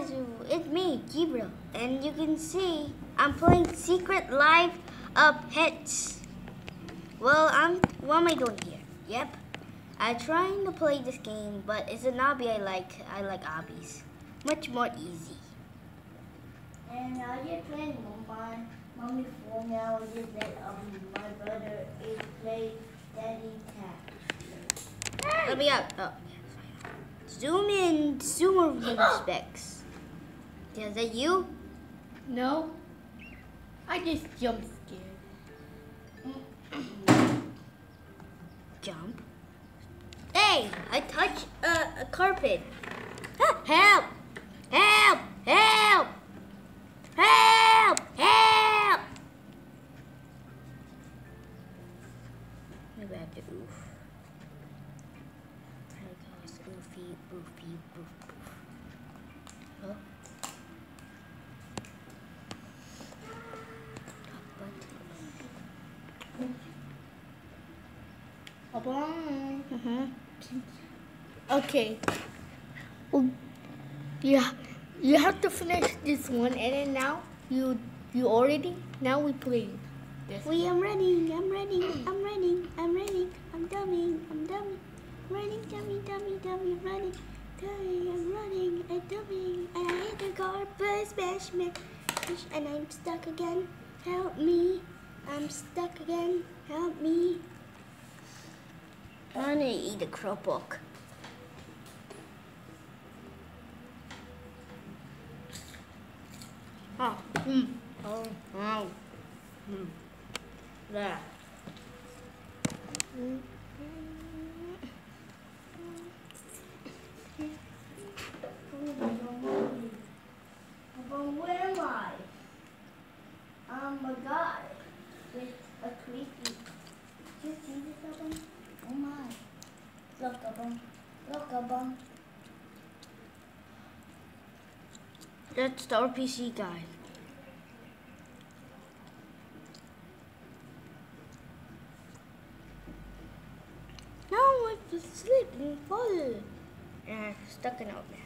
guys, it's me, Gabriel, and you can see I'm playing Secret Life of Pets. Well, I'm, what am I doing here? Yep, I'm trying to play this game, but it's an hobby I like. I like hobbies. Much more easy. And now you're playing Mumbai. Mommy for now is that um my brother is playing Daddy Cat. Let me out. Oh, zoom in, zoom over the specs. Is that you? No. I just jump scared. Jump. Hey, I touched a, a carpet. Help! Help! Help! Help! Help! Maybe I have to oof. There goes oofy, oofy, oof, oof. Oh. Mm-hmm. Okay. Well, yeah, you have to finish this one, and then now you you already now we play this. We am running, I'm running, I'm running, I'm running, I'm dumbing, I'm dumbing, running, dummy, dummy, dummy, running, dummy, I'm running, I'm dumbing, and I hit the car, but smash me, and I'm stuck again. Help me, I'm stuck again. Help me. I'm gonna eat a crow book. Oh, mm. oh, oh. Mm. There. But where am I? I'm a guy with a creepy. Did you see this album? Oh my. Look album. Look album. That's the RPC guy. No, I was sleeping full. And stuck it out there.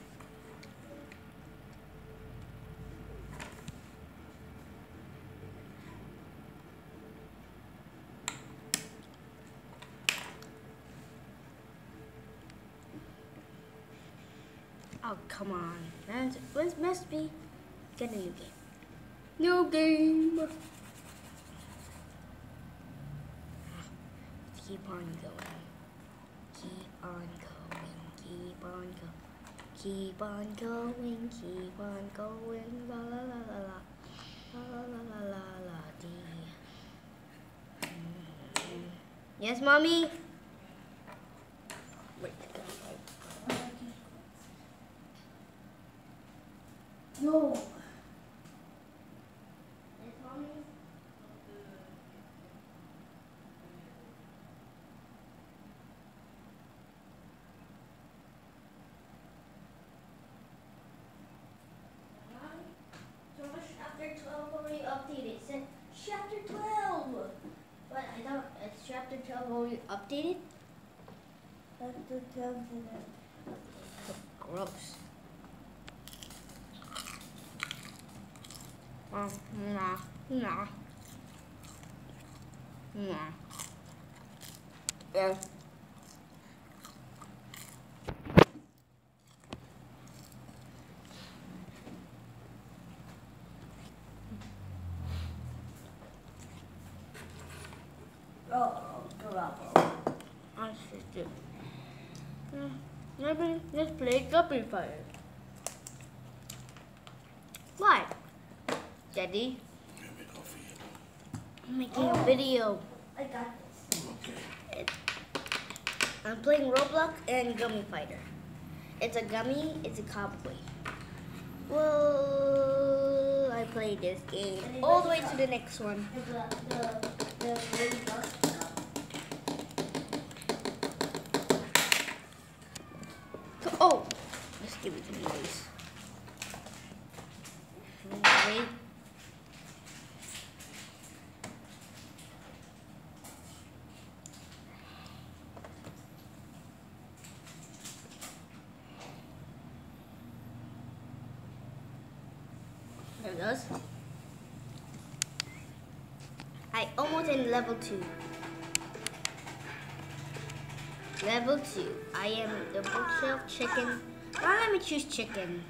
Oh, come on. That's, what must be? Get a new game. New game. Keep on going. Keep on going. Keep on going. Keep on going. Keep on going. La la la la la. La la la la la la dee. Mm. Yes, mommy. Wait. No. Yes, mommy. Chapter 12 already updated. It said chapter 12. But I thought it's chapter 12 already updated. That's the tell to them. Gross. Oh, nah, nah. Nah. Yeah. Oh, bravo. I should do. Hmm, Maybe let's play Guppy Fire. What? Daddy? I'm making a video. I got this. I'm playing Roblox and Gummy Fighter. It's a gummy, it's a cowboy. Well, I played this game all the way to the next one. The, the, the lady bus. Oh, let's give it the noise. Wait. I almost in level two. Level two. I am the bookshelf chicken. Why let me choose chicken?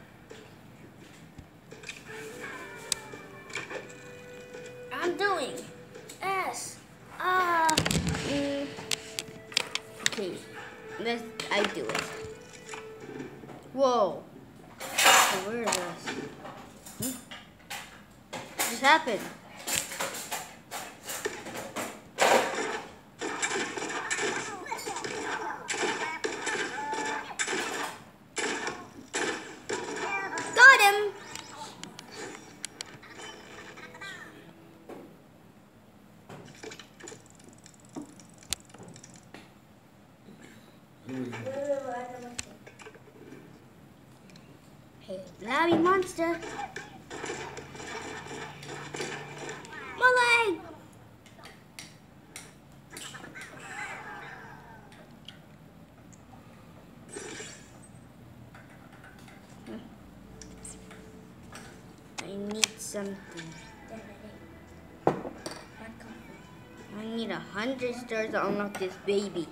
100 stars to unlock this baby.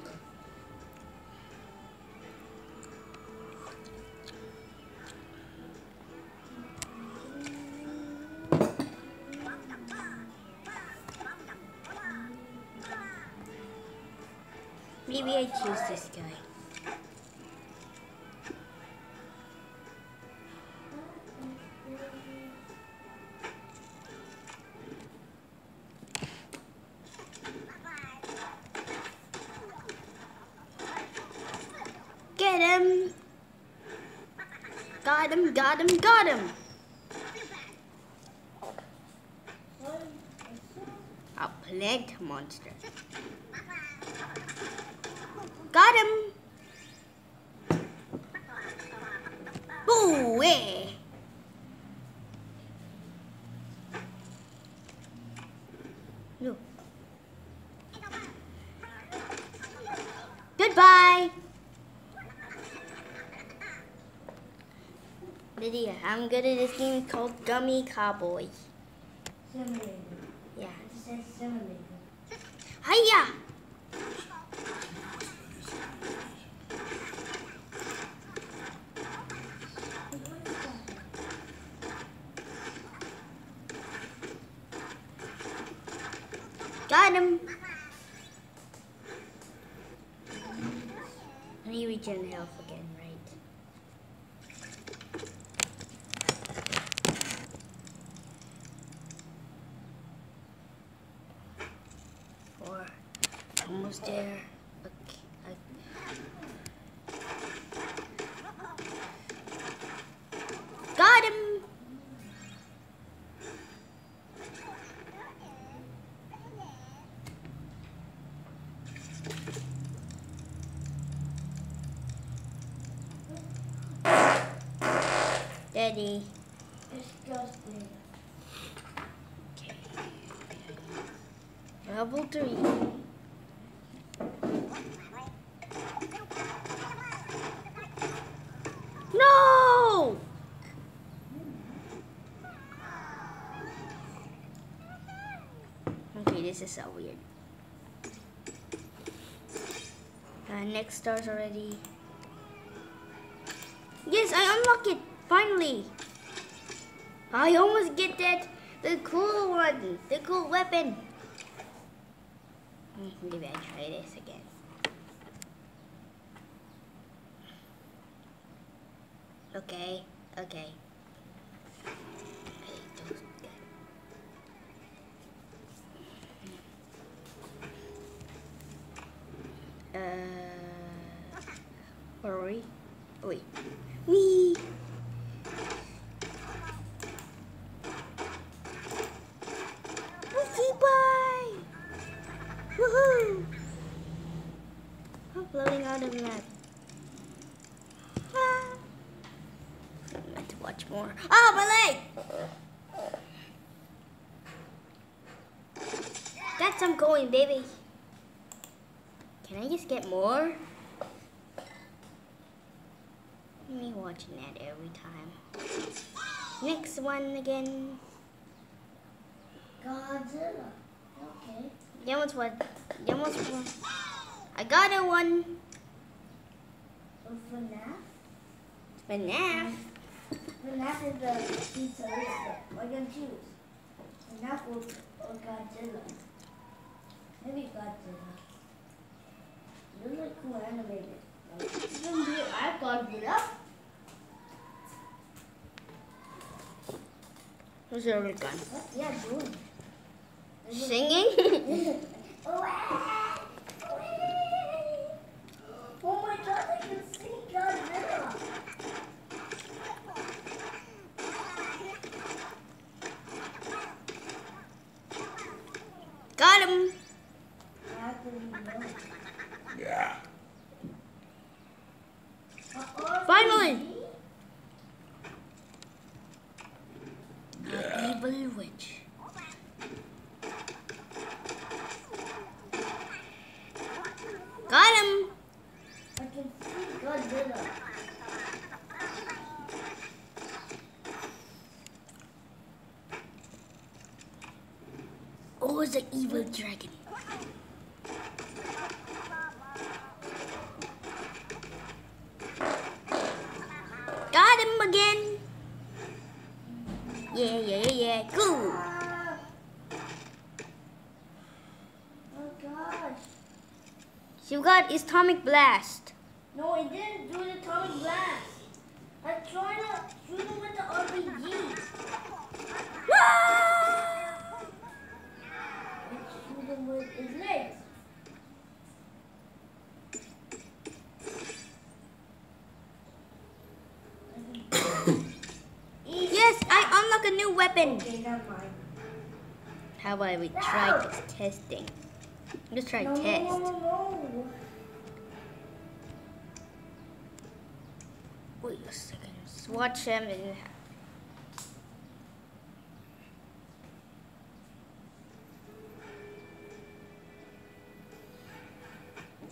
Got him, got him! A plant monster. Got him! Boo! eh. No. Goodbye! Lydia, I'm good at this game called Gummy Cowboy. Simulator. Yeah. Simulator. Hiya! Got him. I need regen health again, right? Four. Almost there. Okay. I... Got him. Daddy. Disgusting. Okay. Level three. No! Okay, this is so weird. Uh, next stars already. Yes, I unlock it finally. I almost get that the cool one, the cool weapon. Hmm, Maybe I try this again. Woohoo! I'm floating out of the map. Ah. I to watch more. Oh, my leg! Got some going, baby. Can I just get more? Me watching that every time. Next one again. Godzilla. Okay. You almost won. You almost won. I got a one. FNAF. FNAF. FNAF is the pizza list. What you choose? FNAF or, or Godzilla? Maybe Godzilla. Those are cool animated. I Godzilla. Who's other gun? what they are doing? Singing? Oh my god, I can see Godzilla! got him. I didn't know. Yeah. Finally. Yeah. Evil witch. Got him. I can see Godzilla. An evil dragon. Got him again. Yeah, yeah, yeah, yeah. Cool. Oh gosh. You got atomic blast. No, it didn't do the atomic blast. I tried to shoot him with the RPG shoot him with his legs. Easy. Yes, I unlock a new weapon. Okay. How about we try this testing? Let's try no, test. No. Wait a second. Swatch him and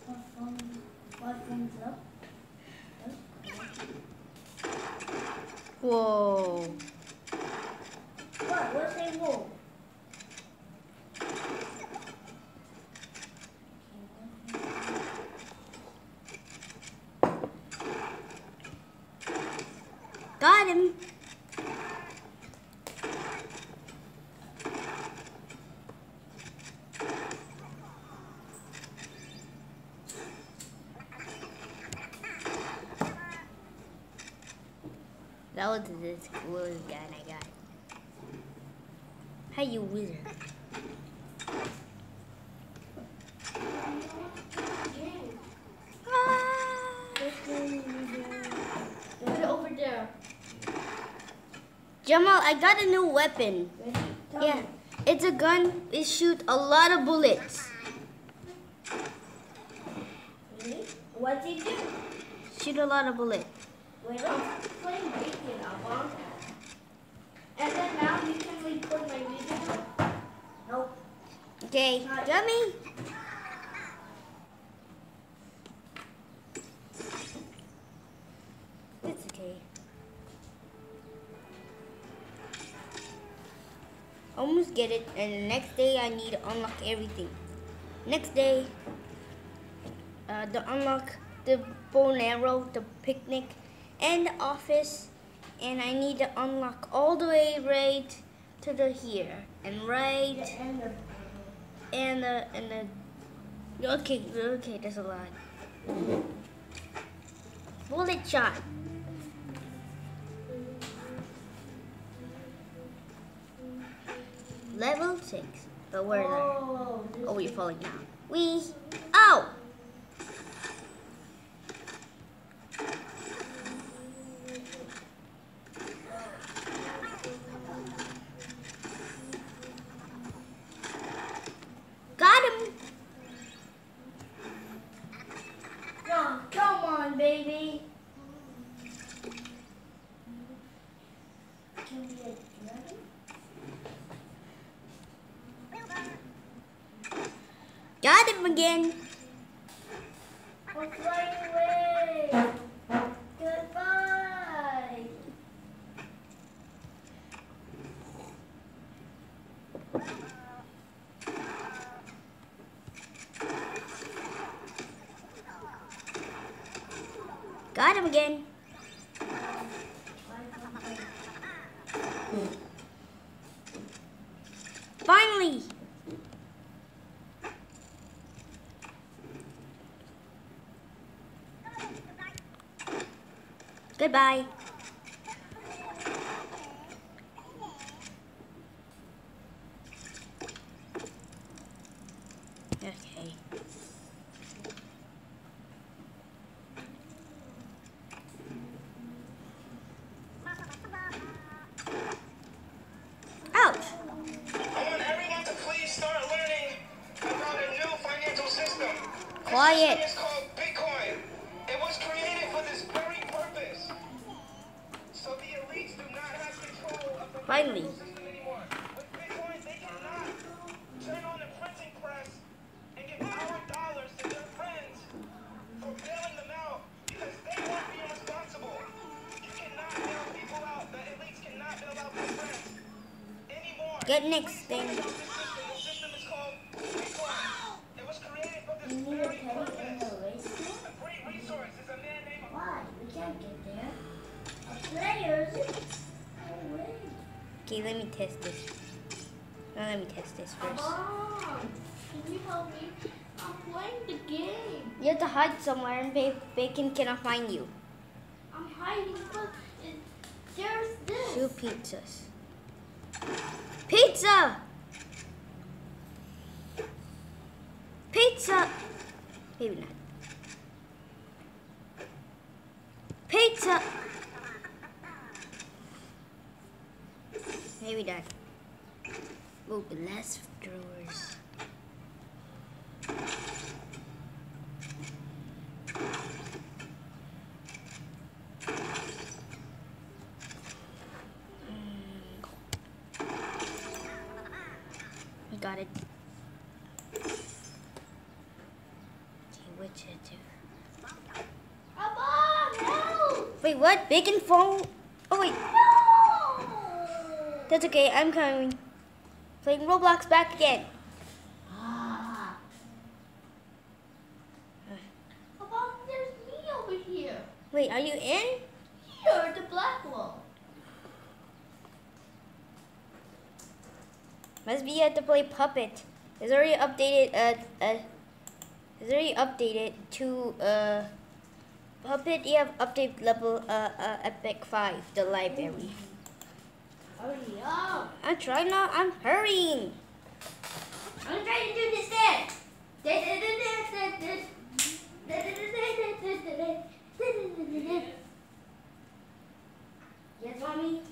What phone? What phone's up? whoa. What? What's they whoa? Got him. That was the coolest gun I got. Hey, you wizard. It over there. Jamal, I got a new weapon. Yeah, it's a gun. It shoot a lot of bullets. Ready? What's he do? Shoot a lot of bullets. Wait, I'm playing bacon album. And then now you can record my video. Nope. Hi. dummy. It's okay. Almost get it, and the next day I need to unlock everything. Next day, uh, the unlock the bow and arrow, the picnic, and the office, and I need to unlock all the way right to the here and right and the and the okay okay there's a lot. Bullet shot. Level six but where are Oh, oh we're falling down. We oh got him Come, come on, baby. Can we get dragon? got him again I'm flying away. Goodbye. Got him again. Finally. Goodbye. Created for this You need a penny in the race tool? A great resource is a man named Why? We can't get there. Players. Okay, let me test this. No, let me test this first. Mom, can you help me? I'm playing the game. You have to hide somewhere and ba- Bacon cannot find you. I'm hiding, but there's this. Two pizzas. Pizza! Pizza! Maybe not. Pizza! Maybe not. The last drawers. I got it. Okay, which is it? Mom, what? Bacon phone? Oh wait, No! that's okay. I'm coming. Playing Roblox back again. Ah. Mom, there's me over here. Wait, are you in? Here, the black wall. Must be you have to play Puppet. It's already updated. Uh, uh, it's already updated to uh, Puppet. You have update level uh, uh Epic Five, the library. Hurry up. I'm trying now. I'm hurrying. I'm trying to do this dance. Yes, mommy?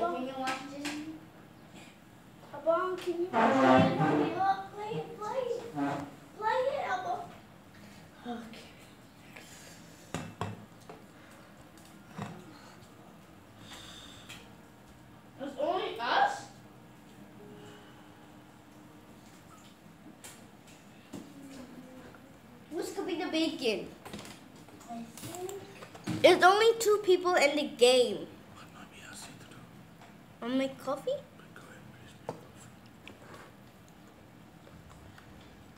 Yeah, can you watch this? Abang, can you play it? Hurry up. Play it, play it. Play it, Abang. Okay. It's only us? Who's cooking the bacon? I think. There's only two people in the game. I'll make coffee?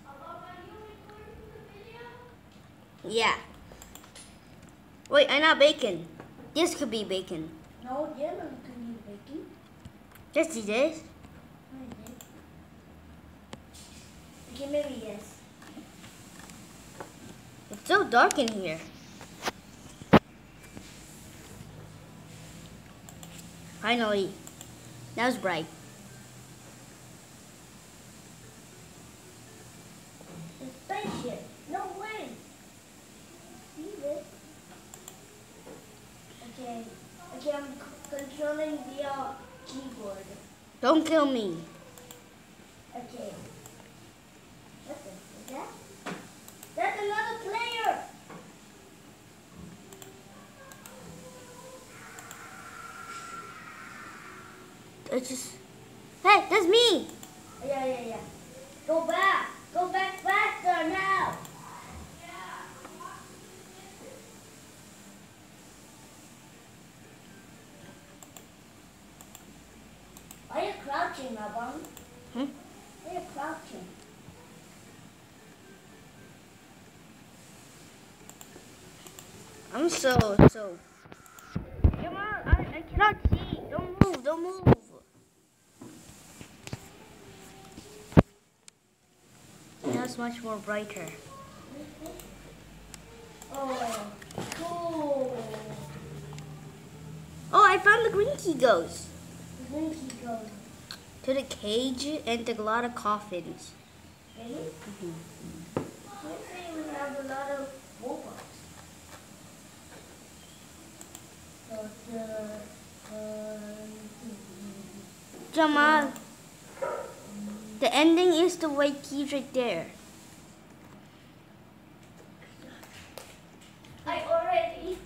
Abang, are you recording the video? Yeah. Wait, I'm not bacon. This could be bacon. No, yellow can be baking. Yes, it is. I. Okay, maybe yes. It's so dark in here. Finally. Now it's bright. Kill me. Crouching, Abang? Hmm? Are you crouching? I'm so so. Come on, I, I cannot see. Don't move. Don't move. It's much more brighter. Oh, cool. Oh, I found the green key goes Where did he go? To the cage and to a lot of coffins. Jamal, the ending is the white keys right there. I already.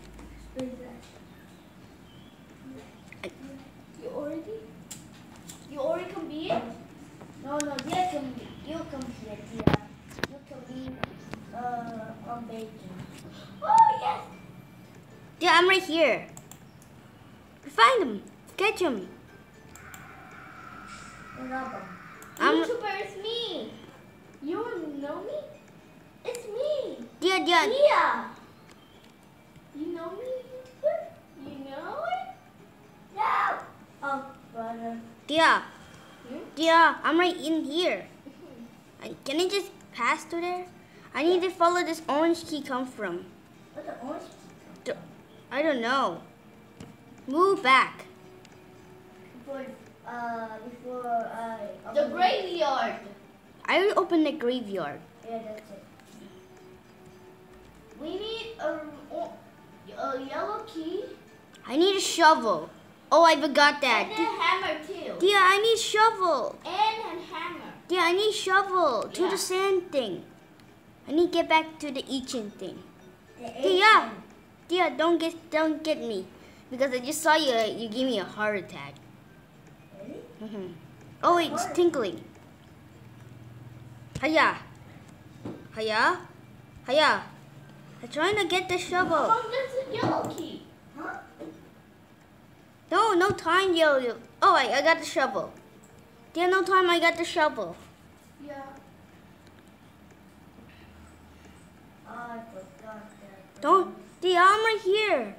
You already? You already can be it? No, no, you can be, you can be a deer. You can be uh, on bacon. Oh, yes! Yeah, I'm right here. Find him. Catch him. I'm YouTuber, it's me. You know me? It's me. yeah yeah. Tia. You know me, YouTuber? You know it? No! Oh, brother. Yeah. Hmm? Yeah, I'm right in here. Can I just pass through there? I need to follow this orange key come from. The orange? I don't know. Move back. Before, uh, before I. The graveyard. I already opened the graveyard. Yeah, that's it. We need a, a yellow key I need a shovel. Oh, I forgot and that. a hammer too. Yeah, I need shovel. And a hammer. Yeah, I need shovel to Yeah. the sand thing. I need to get back to the ancient thing. The Tia, Tia, don't get don't get me, because I just saw you. You gave me a heart attack. Really? hmm Oh wait, it's tinkling. Hiya, hiya, hiya. I'm trying to get the shovel. Oh, there's a yellow key. Huh? No, no time, yo, yo. Oh, I, I got the shovel. Yeah, no time. I got the shovel. Yeah. I forgot that. Don't. Yeah, I'm right here.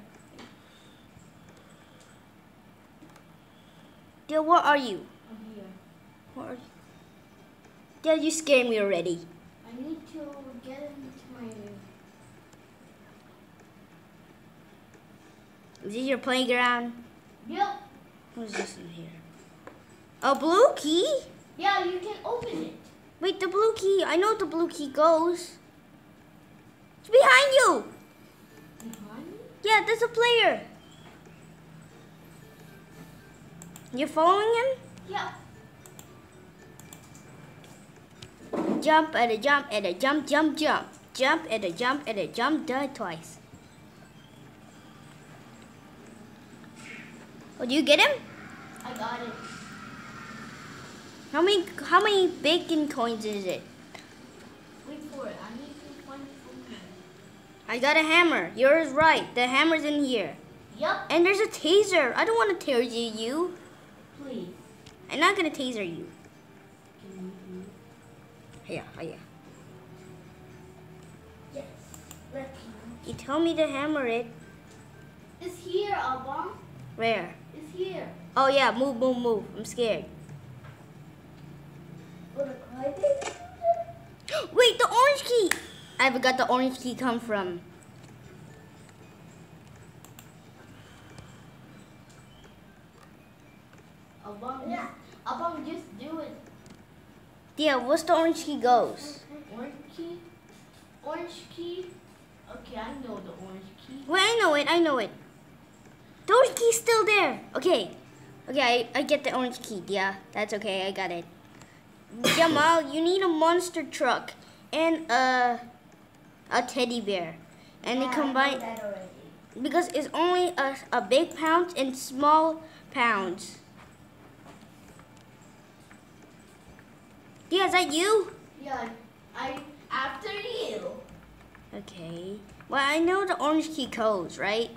Yeah, what are you? I'm here. What are you? Yeah, you scared me already. I need to get into my. Is this your playground? Yep. What's this in here? A blue key? Yeah, you can open it. Wait, the blue key. I know the blue key goes. It's behind you. Yeah, there's a player. You're following him? Yeah. Jump and a jump and a jump, jump, jump. Jump and a jump and a jump, die twice. Oh, do you get him? I got it. How many how many bacon coins is it? Wait for it. I need to find something. I got a hammer. Yours right. The hammer's in here. Yep. And there's a taser. I don't want to taser you. Please. I'm not gonna taser you. Can you do it? Hiya, hiya. Yes. Lucky. You tell me to hammer it. It's here, Abang. Where? It's here. Oh yeah, move, move, move. I'm scared. For the crybaby? Wait, the orange key. I forgot the orange key come from. Abang, Yeah. Abang, just do it. Yeah, what's the orange key goes? Orange key. Orange key. Okay, I know the orange key. Wait, I know it. I know it. The orange key's still there. Okay. Okay, I, I get the orange key. Yeah, that's okay. I got it. Jamal, you need a monster truck and a a teddy bear, and Yeah, they combine because it's only a, a big pound and small pounds. Yeah, is that you? Yeah, I'm after you. Okay. Well, I know the orange key codes, right?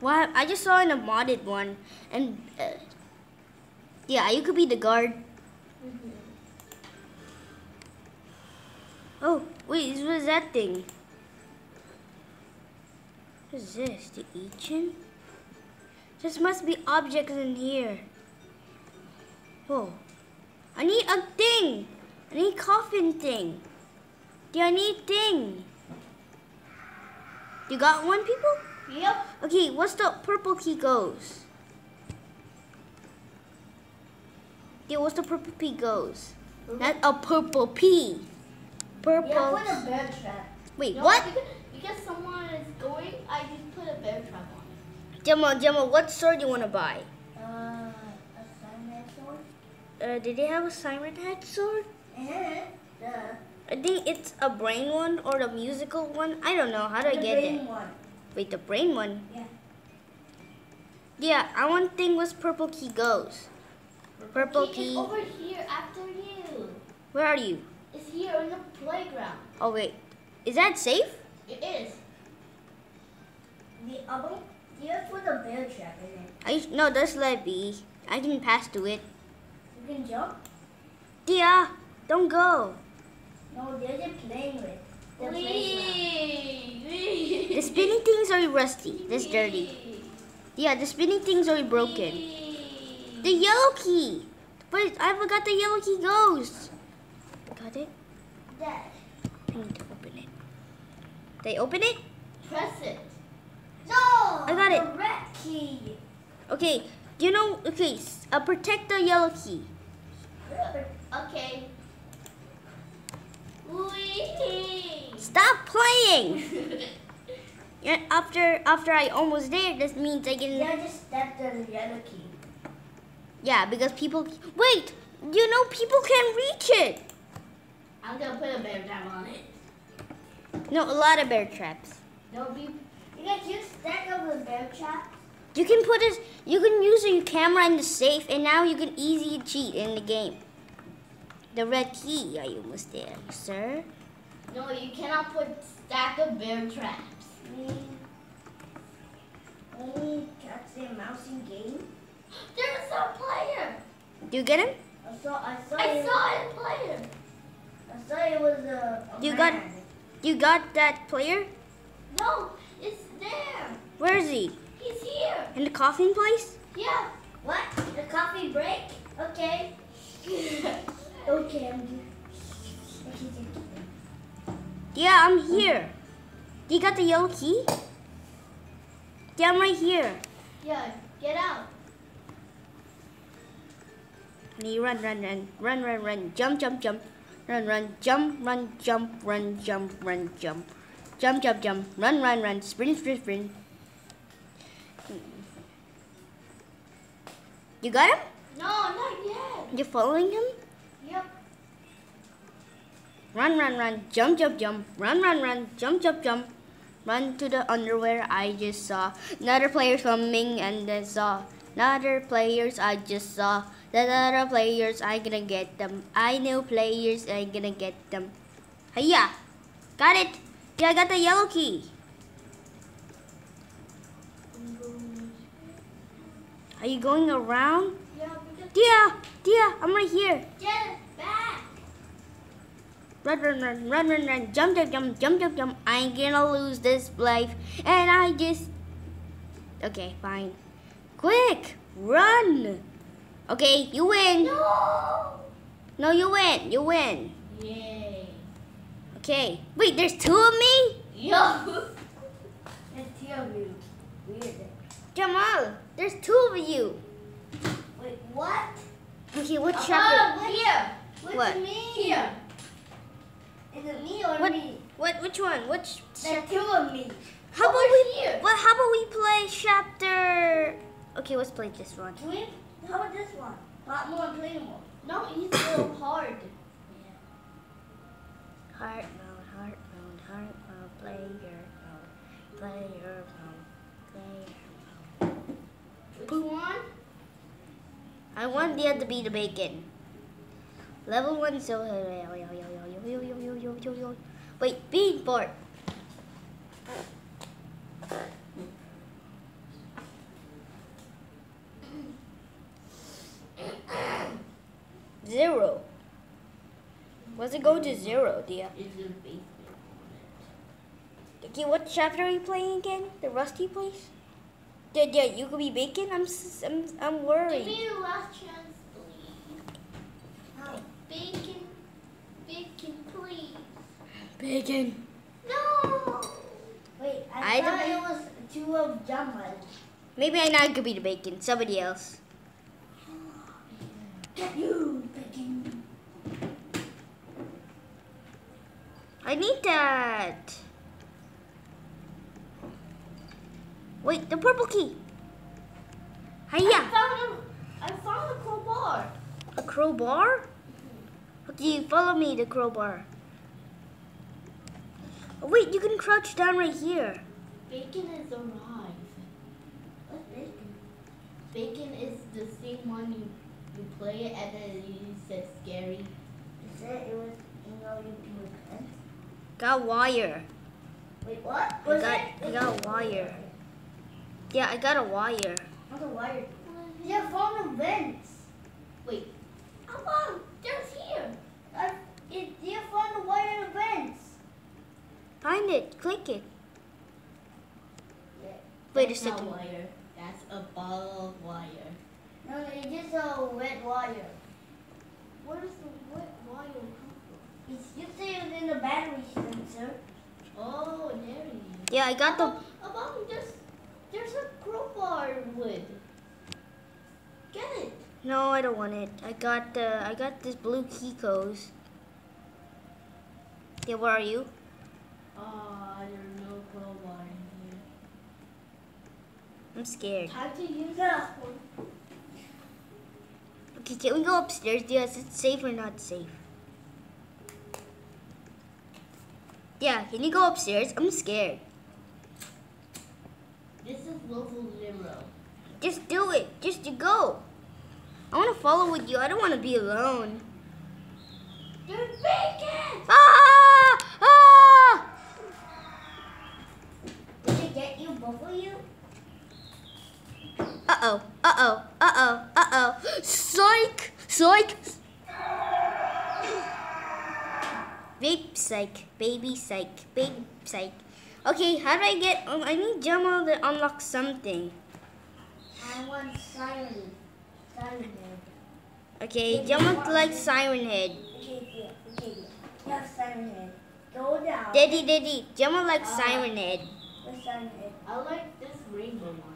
Well, I just saw in a modded one, and uh, yeah, you could be the guard. Oh, wait, what is that thing? What is this? The agent? This must be objects in here. Whoa. I need a thing. I need coffin thing. Do I need thing? You got one, people? Yep. Okay, what's the purple key goes? Yeah, what's the purple P goes? Uh-huh. Not a purple P. Purple. Yeah, put a bear trap. Wait, No, what? Because, someone is going, I just put a bear trap on it. Gemma, Gemma, what sword do you want to buy? Uh, a sunset sword. Uh, did they have a Simon head sword? The, I think it's a brain one or the musical one. I don't know. How do I the get green it? one. Wait, the brain one? Yeah. Yeah, I want thing was purple key goes. Purple is key. over here after you. Where are you? It's here in the playground. Oh wait, is that safe? It is. The other, to put a bear trap it. I no, just let it be. I can pass to it. You can jump. Dia, don't go. No, they're just playing with. They're playing Wee, The spinning thing's already rusty. That's dirty. Yeah, the spinning thing's already broken. The yellow key. But I forgot the yellow key goes. Got it? Dad, I need to open it. They open it? press it. No! I got it. Red key. Okay. Do you know? Okay. Uh, protect the yellow key. Okay. Wee. Stop playing. Yeah, after after I almost there, this means I can. Yeah, just step the yellow key. Yeah, because people. Wait. You know people can reach it. I'm gonna put a bear trap on it. No, a lot of bear traps. Don't be. You guys, you stack up the bear trap. You can put it. You can use your camera in the safe, and now you can easy cheat in the game. The red key. Are you almost there, sir? No, you cannot put stack of bear traps. Me. Only cats and mouse in game. There's a player. Do you get him? I saw. I saw. I it, saw a player. I saw it was a. a You got- You got that player? No, it's there. Where is he? He's here. In the coffin place? Yeah. What? The coffee break? Okay. Okay, I'm good. Okay, thank you. Yeah, I'm here. You got the yellow key? Yeah, I'm right here. yeah. Get out. And you run, run, run, run, run, run, jump, jump, jump, run, run, jump, run, jump, run, jump, run, jump, jump, jump, jump, run, run, run, sprint, sprint, sprint. You got him? No, not yet. You following him? Yep. Run, run, run, jump, jump, jump, run, run, run, jump, jump, jump. Run to the underwear I just saw. Another player coming and then saw. Another players I just saw. The other players I gonna get them. I know players I gonna get them. Hiya! Got it! Yeah, I got the yellow key. Are you going around? Yeah, Dia! Dia! I'm right here. get back. Run, run, run, run, run, run, jump, jump, jump, jump, jump, jump. I ain't gonna lose this life. And I just. Okay, fine. Quick, run. Okay, you win. No. No, you win. You win. Yay. Okay. Wait, there's two of me? Yo. There's two of you. Weird. Jamal, there's two of you. Wait, what? Okay, what chapter? Uh, here. What, What? do you mean? Here. Is it me or What? me? What? Which one? Which? There's two of me. How about we? here. Well, how about we play chapter? Okay, let's play this one. How about this one? A lot more playable. No, he's little hard. Yeah. Heart mode, heart mode, heart mode, player mode, player mode, player mode. Which one? I want the other to be the bacon. Level one so Wait, bean board. Zero. What's it go to zero, dear? It's a basement Okay, what chapter are you playing again? The Rusty place? Yeah, yeah, you could be bacon. I'm, s- I'm, I'm Give worried. me the last chance, please. Um, bacon, bacon, please. Bacon. No. Wait, I, I thought don't- it was two of Jamal. Maybe I not could be the bacon. Somebody else. You, bacon. I need that. Wait, the purple key. Hiya. I found a, I found a crowbar. A crowbar? Okay, follow me, the crowbar. Oh, wait, you can crouch down right here. Bacon is arrived. What's bacon? Bacon is the same one you, you play it and then you said scary. You said it was, you know, you can repent. Got wire. Wait, what? I Was got, it? I got a wire. Yeah, I got a wire. What's a wire? Yeah, found the vents. Wait. Oh, Come on, there's here. I, it, you found the wire in the vents. Find it. Click it. Yeah. Wait a That's not second. wire. That's a ball of wire. No, no, it's just a wet wire. Where does the wet wire come from? It's, you say it in the battery sensor. Oh, there it is. Yeah, I got the. Above, there's, there's a crowbar wood. Get it. No, I don't want it. I got the. I got this blue Kiko's. Yeah, where are you? Ah, there's no crowbar in here. I'm scared. here. Time to use Yeah. this one. Okay, can we go upstairs? Yes, it's safe or not safe? Yeah, can you go upstairs? I'm scared. This is level zero. Just do it. Just to go. I want to follow with you. I don't want to be alone. There's bacon! Ah! Ah! Did it get you, of you? Uh oh. Uh oh. Uh oh. Uh oh. Psych! Psych! Babe psych. Baby psych. Babe psych. Okay, how do I get. Um, I need Jamal to unlock something. I want siren. Siren head. Okay, Jamal likes Siren Head. Okay, yeah, okay, yeah. You have siren head. Go down. Daddy, Daddy, Jamal likes Ah. Siren Head. Siren head? I like this rainbow one.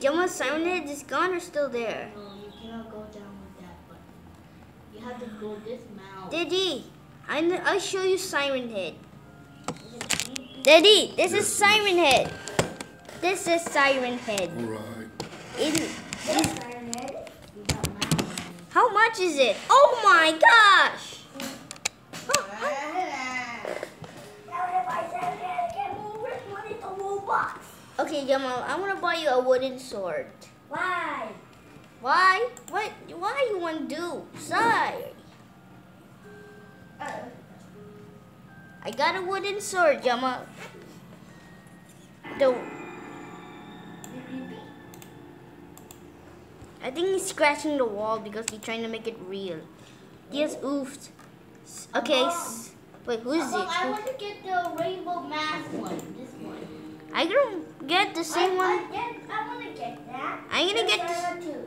Me too. Jamal's Siren Head is gone or still there? No, you cannot go down with that button. You have to go this mouth. Daddy, I kn- I'll show you Siren Head. Is it creepy? Daddy, this is Siren Head. This is Siren Head. Alright. In, Yes, siren head. You got mouth. how much is it? Oh my gosh! Now if I siren head, I can move it when it's a robot. Okay, Jamal, I'm gonna buy you a wooden sword. Why? Why? What? Why you want to do? Sorry. Uh, I got a wooden sword, Jamal. The I think he's scratching the wall because he's trying to make it real. Yes, oofed. Okay. Wait, who is Well, it? I want to get the rainbow mask one. This one. I gonna get the same I, one. I, get, I want to get that. I'm gonna get this- want to.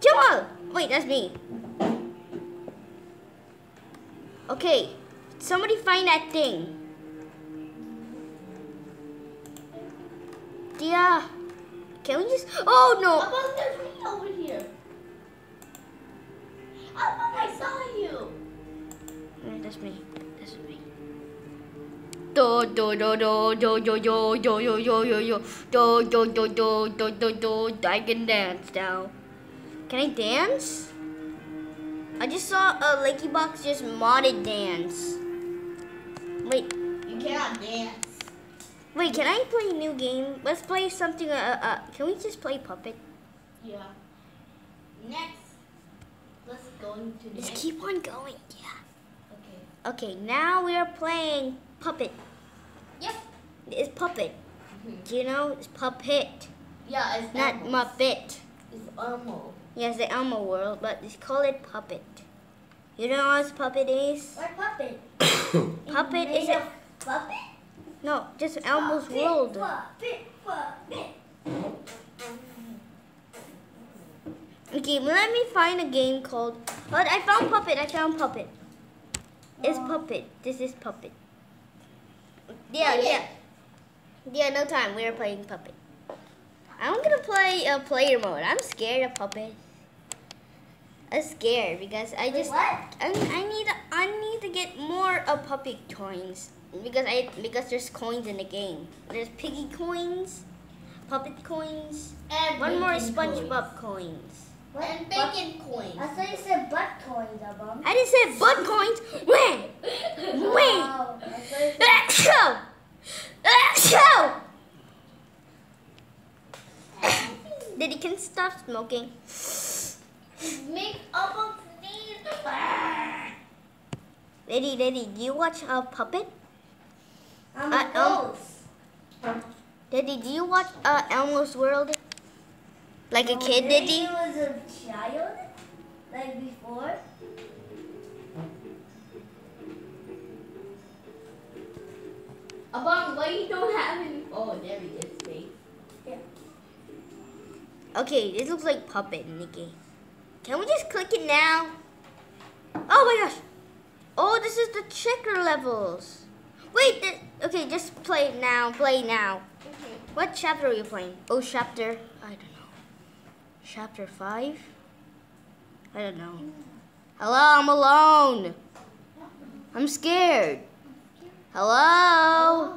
Jamal! Wait, that's me. Okay, somebody find that thing. Yeah. Can we just? Oh no! Above, there's me over here. Above, I saw you. That's me. Do do do do do do do do do do do do do do do do do do I can dance now. Can I dance? I just saw a Lakey Box just modded dance. Wait, You cannot dance. wait, can I play a new game? Let's play something, uh, uh, can we just play Puppet? Yeah. Next, let's going to Just next? keep on going. Yeah. Okay. Okay, now we are playing Puppet. It's Puppet. Mhm. Do you know? It's Puppet, Yeah, it's not Elmo. Muppet. It's Elmo. Yes, the Elmo world, but it's called it Puppet. You know what Puppet is? What puppet? Puppet is a puppet? no, just Elmo's Puppet, world. Puppet, puppet. Okay, let me find a game called. But I found Puppet. I found Puppet. It's Oh. Puppet. This is Puppet. Yeah, yeah. Yeah, no time. We are playing Puppet. I'm gonna play uh, player mode. I'm scared of Puppet. I'm scared because I Wait, just what? I, I need I need to get more of Puppet coins because I because there's coins in the game. There's piggy coins, Puppet coins, And one more SpongeBob coins. What? And Butt- bacon coins. I thought you said butt coins, Abum. I didn't say butt coins. When? When? Oh, I you said Achoo! Achoo! Daddy, can stop smoking? Make sneeze. Daddy, Daddy, do you watch a uh, puppet? I'm Uh, a um, do you watch uh, Elmo's World? Like a Oh, kid, Daddy? you was a child? Like before? Why you don't have any? Oh, there he is. Wait. Okay, this looks like puppet Nikki. Can we just click it now? Oh my gosh! Oh, this is the checker levels. Wait, okay, just play it now. Play now. What chapter are you playing? Oh, chapter. I don't know. Chapter five. I don't know. Mm. Hello, I'm alone. I'm scared. Hello.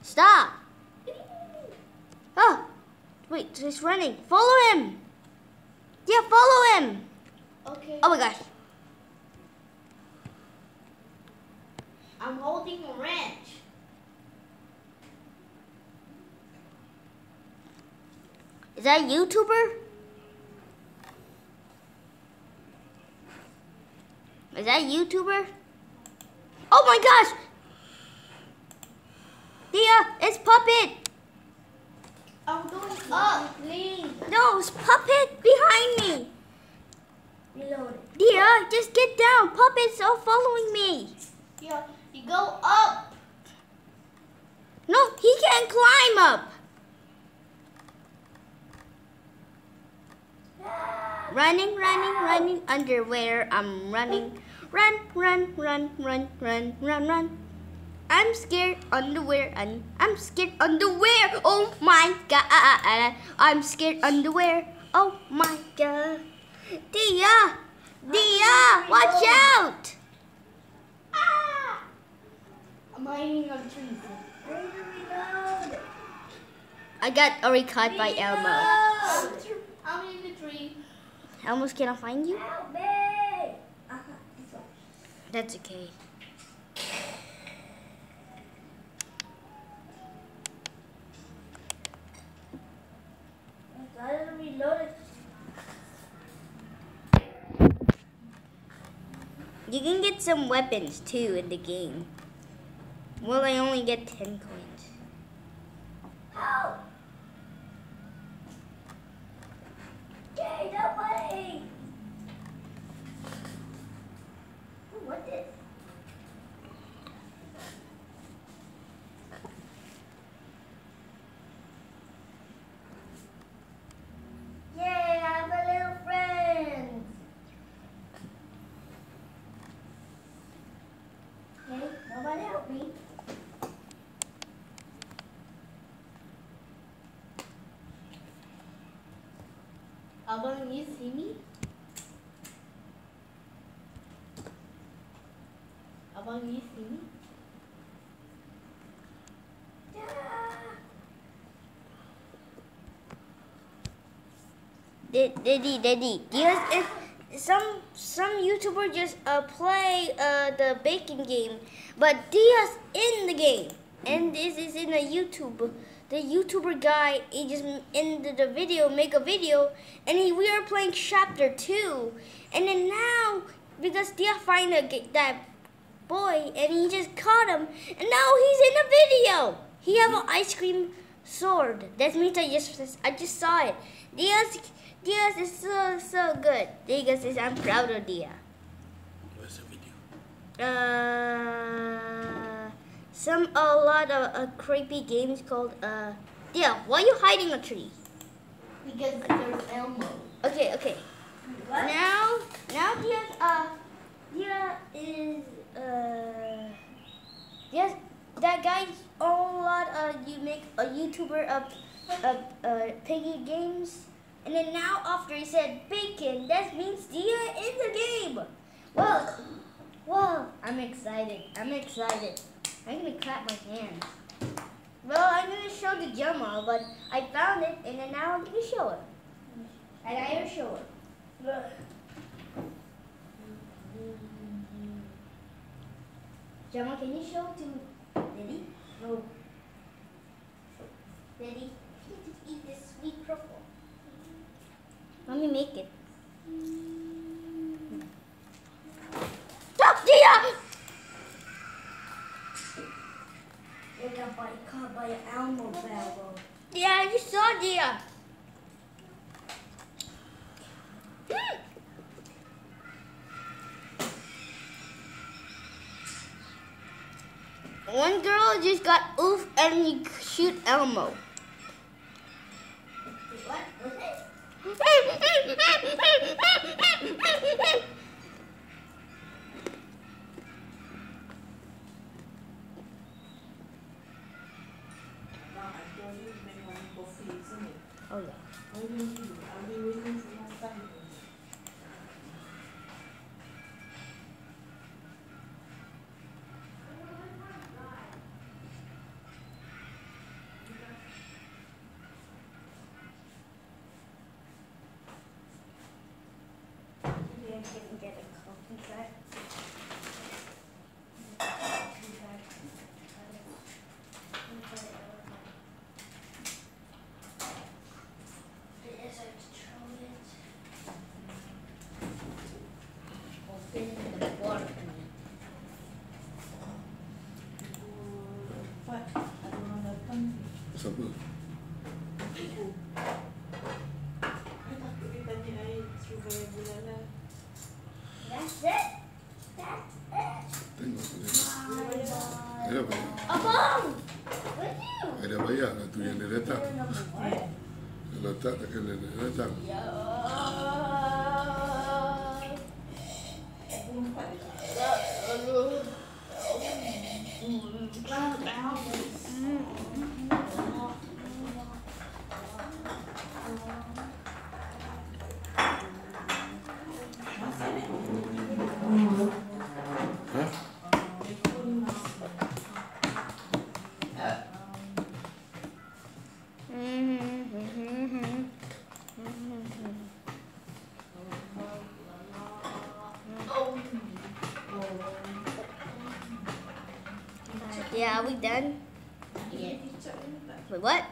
Stop. Oh, wait, he's running. Follow him. Yeah, follow him. Okay. Oh my gosh. I'm holding a wrench. Is that a YouTuber? Is that a YouTuber? Oh my gosh! Dia, it's Puppet! I'm going up, please. Oh. No, it's Puppet behind me! Reload. Dia, just get down! Puppet's all following me! Yeah, you go up. No, he can't climb up! Running, running, running, underwear, I'm running. Run, run, run, run, run, run, run. I'm scared underwear, and I'm scared underwear. Oh my god, I'm scared underwear. Oh my god. Dia, Dia, watch out! Ah! I'm hiding on trees. I got already caught by Elmo. I'm in the tree. Elmo's gonna find you? Uh-huh. That's okay. You can get some weapons too in the game. Well, I only get 10 coins. Help! Yay, nobody! Ooh, What this? Yay, I have a little friend! Okay, nobody help me. Abang, you see me? Abang, you see me? Diddy Diddy. Some some YouTuber just uh, play uh, the bacon game, but Dia's in the game, and this is in a YouTube the YouTuber guy, he just ended the video, make a video, and he, we are playing chapter two, and then now because Dia find a, that boy, and he just caught him, and now he's in a video. He have an ice cream sword. That means I just I just saw it. Dia's Dia's is so so good. Dia says I'm proud of Dia. Where's the video? Uh, some a lot of uh, creepy games called uh. Dia, why are you hiding a tree? Because there's Elmo. Okay, okay. Now, now Dia uh, Dia is yes, that guy's a lot. Uh, you make a YouTuber of of uh, Piggy Games, and then now after he said bacon, that means Dia in the game. Well, well, I'm excited. I'm excited. I'm gonna clap my hands. Well, I'm gonna show the Jamal, but I found it, and then now I'm gonna show it. And I will show it. Jamal, can you show to Lily? No. Lily, you just eat this sweet purple. Let me make it. Stop, Dia! You got by, caught by an Elmo barrel. Yeah, you saw Dia. Hmm. One girl just got oof and you shoot Elmo. What? It? Oh yeah. Dia letak tak we done? Yeah. Wait, what?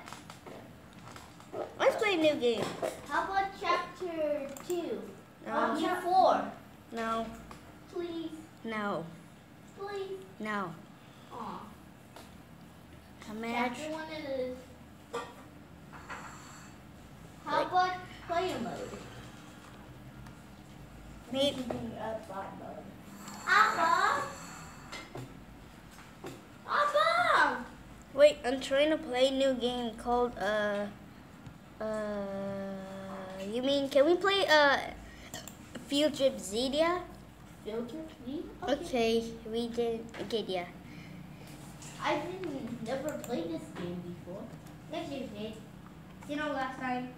Let's play a new game. How about chapter two? No, Chapter four. no, Please, no, please. no. Aw. Come at Chapter one is. How about player mode? me. Abba. Abba. Wait, I'm trying to play a new game called uh uh. You mean can we play uh Field Trip Zedia? Filter me. Okay, we did. Okay, yeah. I didn't never play this game before. Yes, you did. You know, last time.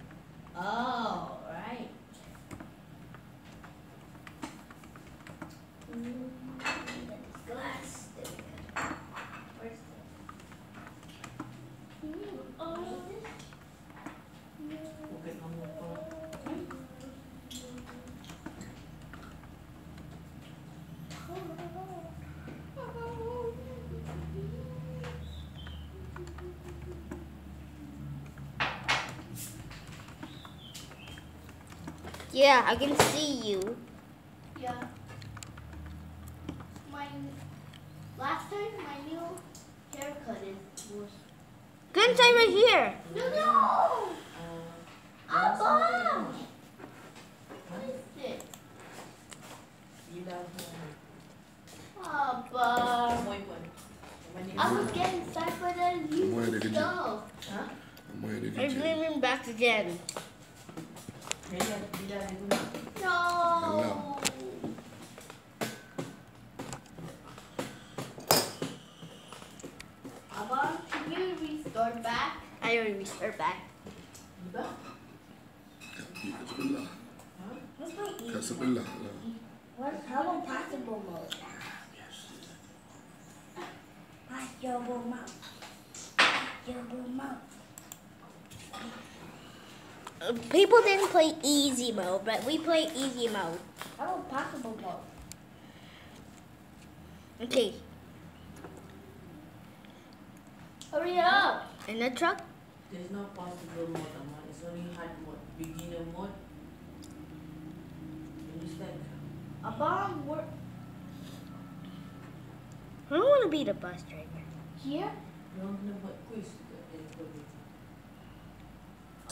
Oh, right. Glass. There we go. Where's Yeah, I can see you. Yeah. My last time my new haircut is was Good inside right here. no no. Abang. What is this? Oh, Abang. I was getting sad for the you Semua ada kerja. stuff. No. Can you restart back? I already back. Kaki kat sebelah. What's my E? Kat sebelah lah. Possible mode? Pass your mouth. Pass your mouth. Uh, people didn't play easy mode, but we play easy mode. How possible mode? Okay, Hurry up. in the truck. There's no possible mode, Ahmad. It's only hard mode. Beginner mode. Understand? Abang, we're I don't want to be the bus driver. here. Diorang kena buat quiz dekat handphone ni.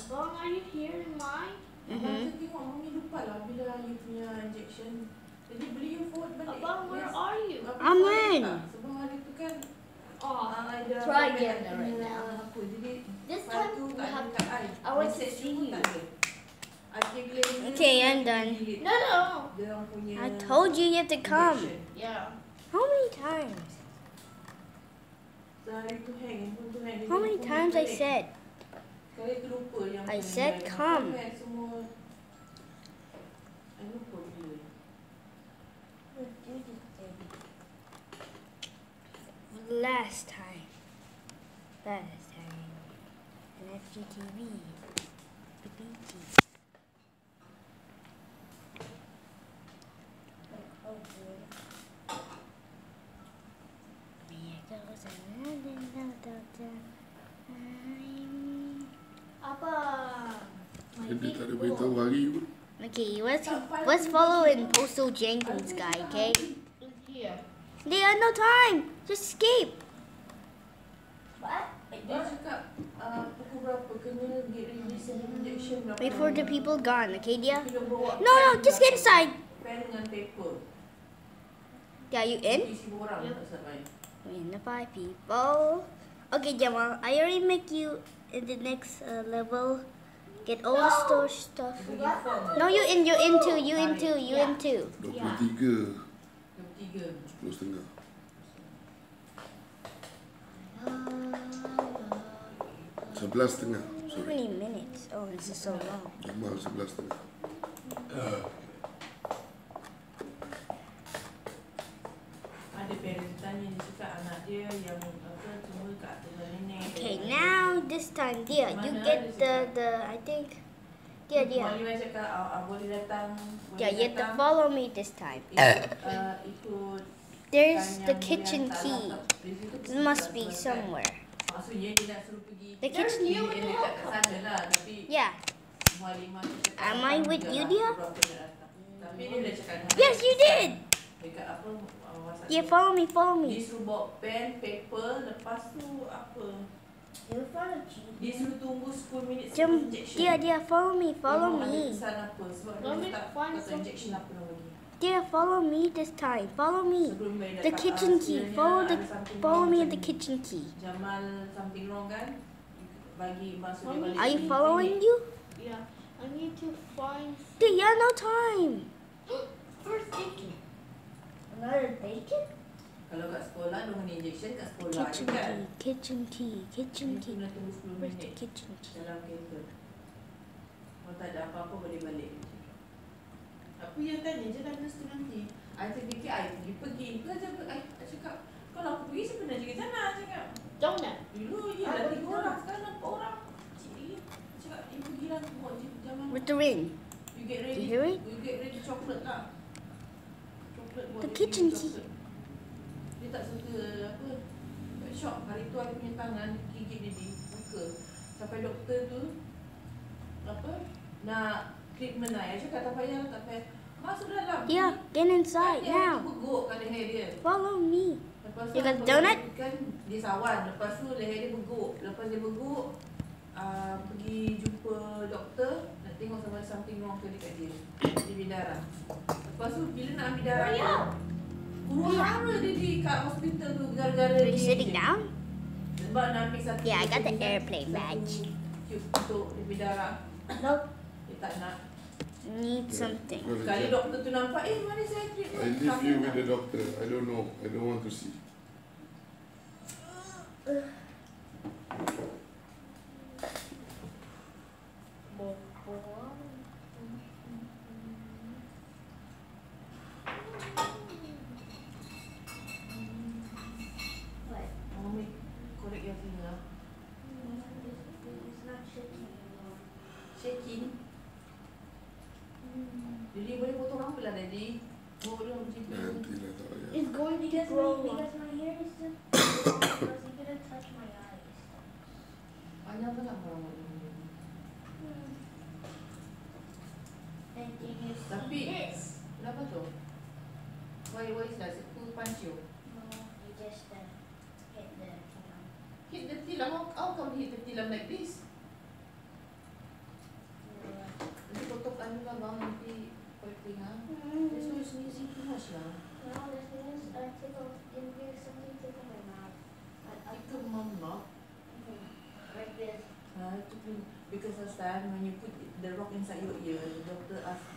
Abang, are you hearing mine? Mhm. Abang tengok, Mami lupa lah bila you punya injection. Jadi beli yang forward balik. Abang, where Yes. are you? Apa I'm tahu in. tak? Sebab hari tu kan Oh, ada Try again right now. Apa, jadi This time tu we tak ada have- kat I. I want to see you. tak ada. I kira dia Okay, I'm done. no, no. I told you you have to come. Yeah. How many times? Sehari tu hang, handphone tu hang. Dia How many times I said? Sekali terlupa yang I said come. phone semua. I lupa bila. Let's do this thing. Last time. Last time. And FGTV. The BT. Oh, good. Here goes another time. Abang. My Dia tak ada beritahu boy hari pun. Okay, let's let's follow in Postal Jenkins guy, okay? here. They had no time. Just escape. What? Dia cakap uh, pukul berapa kena get register injection berapa Wait for the people gone, okay, dear? No, no, just get inside. Pen. Yeah, you in? Isi orang tak. In the five people. Okay, Jamal, I already make you in the next uh, level. Get all the store stuff. Bagi form. No, you in, you in two, you in two, you in two. 23. 10 23. setengah. Sebelas setengah. How many minutes? Oh, this is so long. Jamal sebelas setengah. Ada parents tanya dia cakap anak dia yang apa semua kat atas nenek. Okay, now this time, dear, you get the the. I think, dear, dear, Maliwan cakap ah, ah, boleh datang. Boleh dear, you have to follow me this time. Uh, There's the kitchen key. hantar laptop. Di situ It must be somewhere. Maksudnya dia nak suruh pergi The kitchen. Dia yang dekat kat sana lah Tapi Yeah. Mualimah tu cakap Am I with you, dear? berapa nak datang. Tapi dia dah cakap nak Yes, you did. Dekat apa uh, WhatsApp Yeah, dia. follow me, follow Dia me. suruh bawa pen, paper Lepas tu apa You found a cheese. Dia suruh tunggu 10 minit Jom, sebelum injection dear, dear, follow me, follow Tengok ada me. kesan apa Sebab Let me dia tak find kata some- injection apa nak bagi Dear, follow me this time. Follow me. Sebelum dia The dapat, kitchen ah, key. sekiranya Follow the ada something follow wrong me at kan, the kitchen key. Jamal something wrong kan Bagi masuk dia Mommy. balik Are you 10 following minit. you? Yeah. I need to find Dear, yeah, no time. first bacon. Another bacon? Kalau kat sekolah dengan injection kat sekolah Kitchen kan key, kitchen key, kitchen Dia key. kena tunggu 10 Where's the minit kitchen key? dalam kereta Kalau tak ada apa-apa boleh balik Apa yang tanya je dah nurse tu nanti I terfikir I pergi pergi aja I, I cakap Kalau aku pergi siapa nak jaga Jana I cakap Donut. Dulu je Ah, dah betul. tiga orang Sekarang nampak orang I cakap you pergilah Bawa je Jamal With the ring. You get ready You get ready chocolate lah buat The dia kitchen key. Dia tak suka apa shock Hari tu I punya tangan Gigit dia di muka Sampai doktor tu Apa Nak treatment lah. Saya cakap tak payah, tak payah. Masuk dalam. Yeah, get inside Dia now. beguk kan leher dia. Follow me. Lepas tu You got donut? dia Kan dia sawan. Lepas tu leher dia beguk. Lepas dia beguk, uh, pergi jumpa doktor. Nak tengok sama something wrong ke dekat dia. Dia ambil darah. Lepas tu bila nak ambil darah tu, Huru hara dia di kat hospital tu gara-gara Are you dia sitting down? Sebab nak ambil satu Yeah, I got the satu- airplane badge. Tube untuk ambil darah. Nope. Dia tak nak. Need something. Well, Sekali doktor tu nampak, eh mana saya treatment? I leave you with the doctor. I don't know. I don't want to see. Time when you put the rock inside your ear, the doctor asked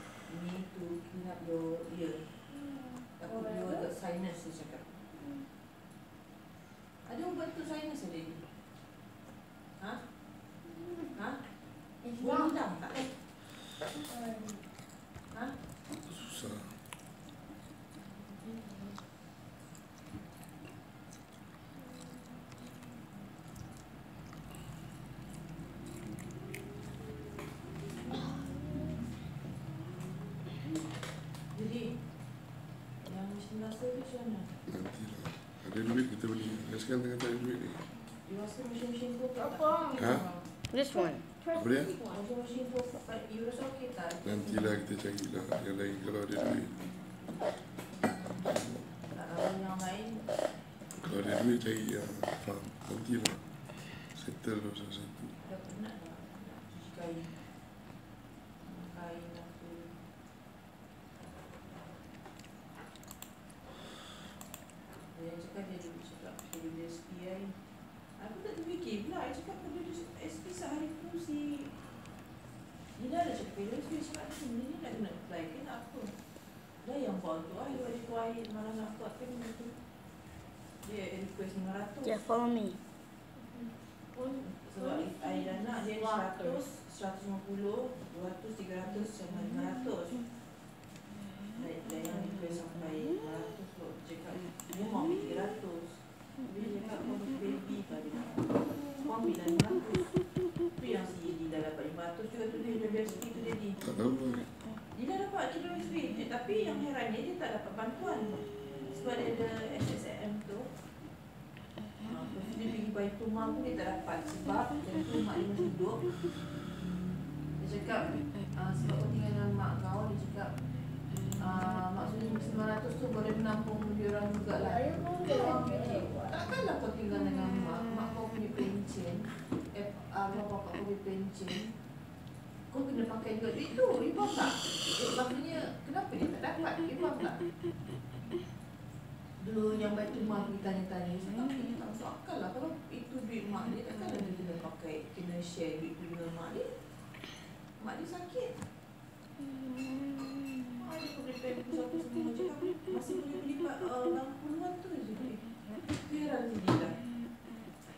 Ada duit kita beli. Dan sekarang tengah cari duit ni. You rasa mesin-mesin tu tak? Apa? Ha? This one. Apa dia? Rasa mesin tu you rasa okey tak? Nantilah kita cari lah. Yang lain kalau ada duit. Tak ada yang lain. Kalau ada duit cari yang faham. Nantilah. Settle lah satu-satu. Dah penat dah nak cuci kain. Kain apa. Dia dia dulu cakap dia dulu SPI. Aku tak terfikir pula. I cakap pada dia SP sehari tu si Nina dah cakap dia SP cakap ni Nina nak kena apply ke nak apa. Dah yang buat tu air baju tu air malah nak buat kan. Dia request 500. Yeah, follow me. pun sebab I dah nak dia 100, 150, 200, 300 sama 500. Dan yang request sampai 500 tu cakap dia mau ambil 300. Dia cakap kau baby dia. Kau ambil dah 500. Tu yang si Yedi dah dapat 500 juga tu dia dah tu lah. Dia dah dapat kilo USB tapi yang herannya dia tak dapat bantuan. Sebab dia ada SSM tu. Tu dia pergi bayi rumah pun dia tak dapat sebab dia tu mak dia masih hidup. Dia cakap uh, sebab kau tinggal dengan mak kau dia cakap uh, maksudnya 900 tu boleh menampung dia orang fikir, in? Takkanlah kau tinggal dengan mak, mak kau punya pencen, eh, arwah bapak kau punya pencen. Kau kena pakai juga duit tu, you faham tak? Eh, maksudnya, kenapa dia tak dapat, you faham tak? Dulu yang baik tu mak pergi tanya-tanya, cakap, eh, tak masuk akal lah kalau itu duit mak dia, takkan dia kena pakai, kena share duit tu dengan mak dia. Mak dia sakit. Mak dia kau boleh pay buku satu semua je kan, masih boleh beli uh, 60-an tu je duit. Heran je dia dah.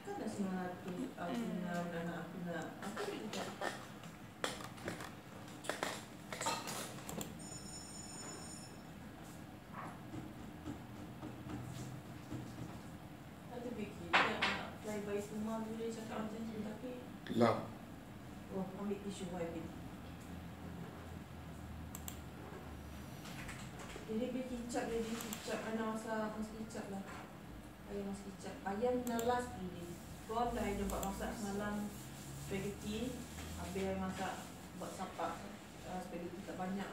Kan dah 900 aku nak anak aku nak. Apa dia cakap? Tak terfikir dia nak apply bayi semua boleh cakap macam tu tapi Lap. oh ambil tisu wipe Jadi beli kicap dia beli kicap mana masak masak kicap lah. Ayam masak kicap. Ayam nelas beli. Prawn dah ada buat masak semalam spaghetti. Habis ayam masak buat sapak. uh, spaghetti tak banyak.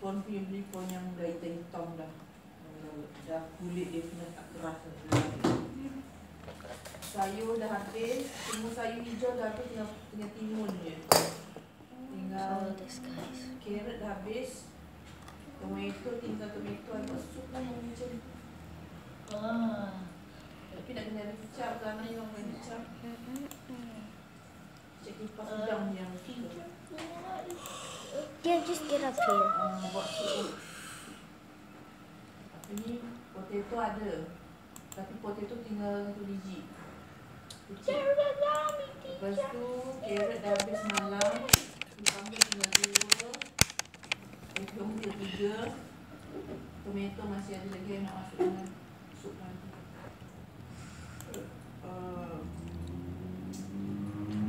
Prawn punya beli prawn yang dah hitam-hitam dah. Dah, dah kulit dia kena tak keras dah. Sayur dah habis. Semua sayur hijau dah habis tinggal, tinggal timun je. Tinggal this, guys. carrot dah habis. Tomato tinggal tomato. I buat sup lah yang macam Ah. Tapi nak kena ada kecap Kerana yang orang kecap Cik kipas udang yang kita Yeah, just get up here. uh, Buat sup Apa ni Potato ada. Tapi potato tinggal satu biji. Kecil Lepas tu Carrot dah habis malam. Cucumber tinggal dua Cucumber tinggal tiga Tomato masih ada lagi yang nak masuk dalam sup nanti uh,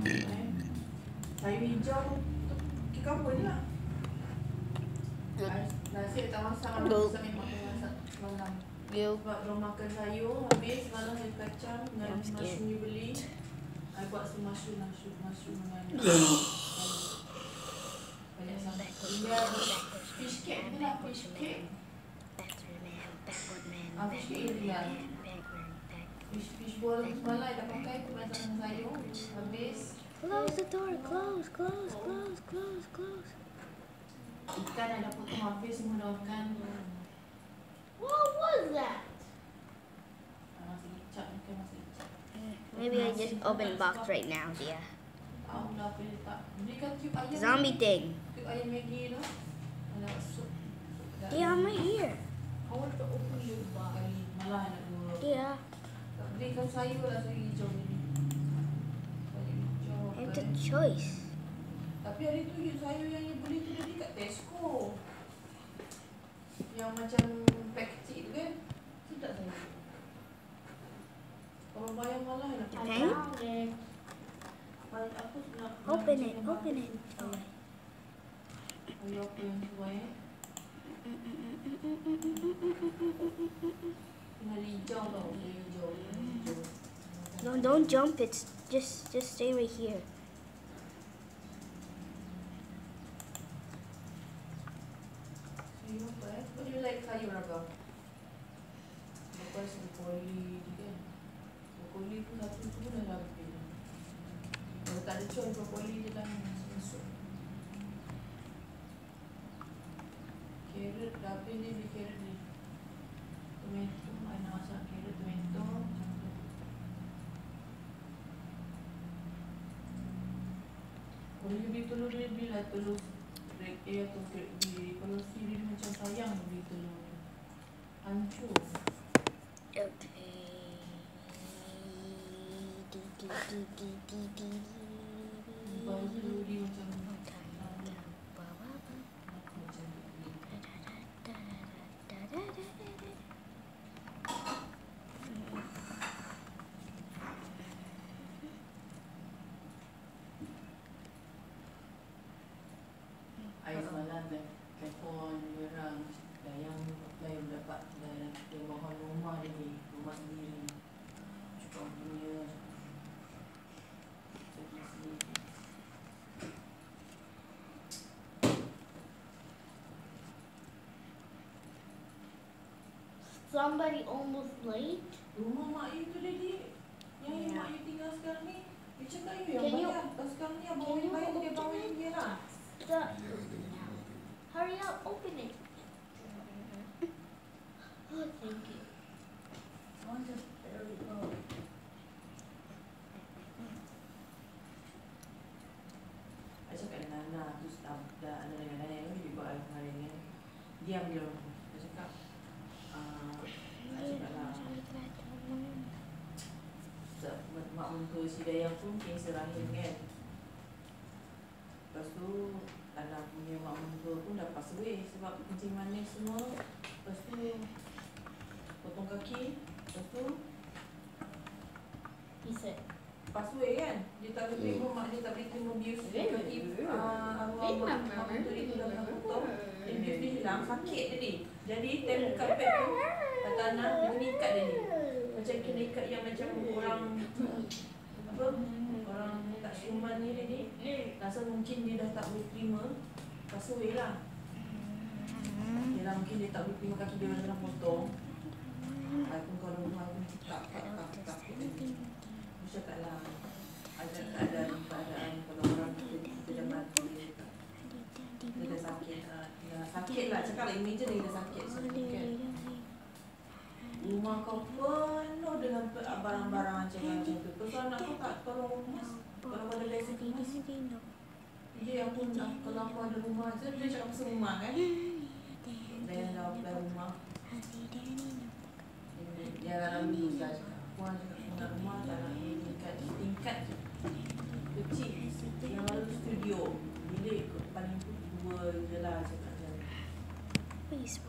eh, Sayur hijau tu cucumber je lah? Nasi tak masak Betul. Masak memang tak masak malam You. Sebab belum makan sayur Habis malam ada kacang Dengan mushroom you beli. I buat mushroom Mushroom, mushroom dengan Close the door, close, close, close, close, close. Ikan I dah potong habis Semua What was that? Maybe I just open box right now, ayam Zombie thing. Cube ayam Maggi tu Ada sup sup dah- Dia, I'm right here. I want to open your box. Kali malah nak dua Dia, Tak belikan sayur lah sayur hijau ni Sayur hijau I have makan. the choice. Tapi hari tu sayur yang you beli tu tadi kat Tesco Yang macam pack kecil tu kan Sedap sayur Kalau bayar malah nak Okay. Open it, open it. tu. No, don't jump. It's just, just stay right here. Telur dia belilah telur red A atau grade B Kalau C dia macam sayang beli telur dia Hancur Okay. Baru telur dia macam Somebody almost late. rumah mak you tu jadi yang yeah. mak you tinggal sekarang ni you cakap you yang bayar sekarang ni abang you bayar dia you dia lah The, hurry up, open mak muka si Dayang pun kanser rahim kan. Lepas tu anak punya mak muka pun dah pass away Sebab kencing manis semua. Lepas tu potong kaki Lepas tu said, pass away kan? Dia tak boleh terima mak dia tak boleh terima bius kaki ah, arwah mak muka dia tu dah kena potong Dia bius dia hilang sakit tadi Jadi time buka pad tu Kata anak dia kena ikat dia ni. Macam kena ikat yang macam orang Apa Orang tak siuman ni dia ni Rasa mungkin dia dah tak boleh terima Kasut lah. Yelah mungkin dia tak boleh tengok kaki dia macam nak potong. Pun kalau rumah pun tak tak tak tak Dia cakap lah ada keadaan keadaan kalau orang kita dah mati dia dia dah sakit ah, ya sakit lah cakap lah imagine dia dah sakit kan. Rumah kau penuh dengan barang-barang macam-macam tu. Pasal anak kau tak tolong mas. Kalau kau ada biasa kemas. Dia yang pun ah, kalau aku ada rumah je, dia cakap pasal rumah kan. Dan yang dah apply rumah. Dia dalam dah cakap. Aku nak nak rumah nak ni tingkat tingkat je. Kecil. Yang lalu studio. Bilik paling dua je lah cakap macam ni.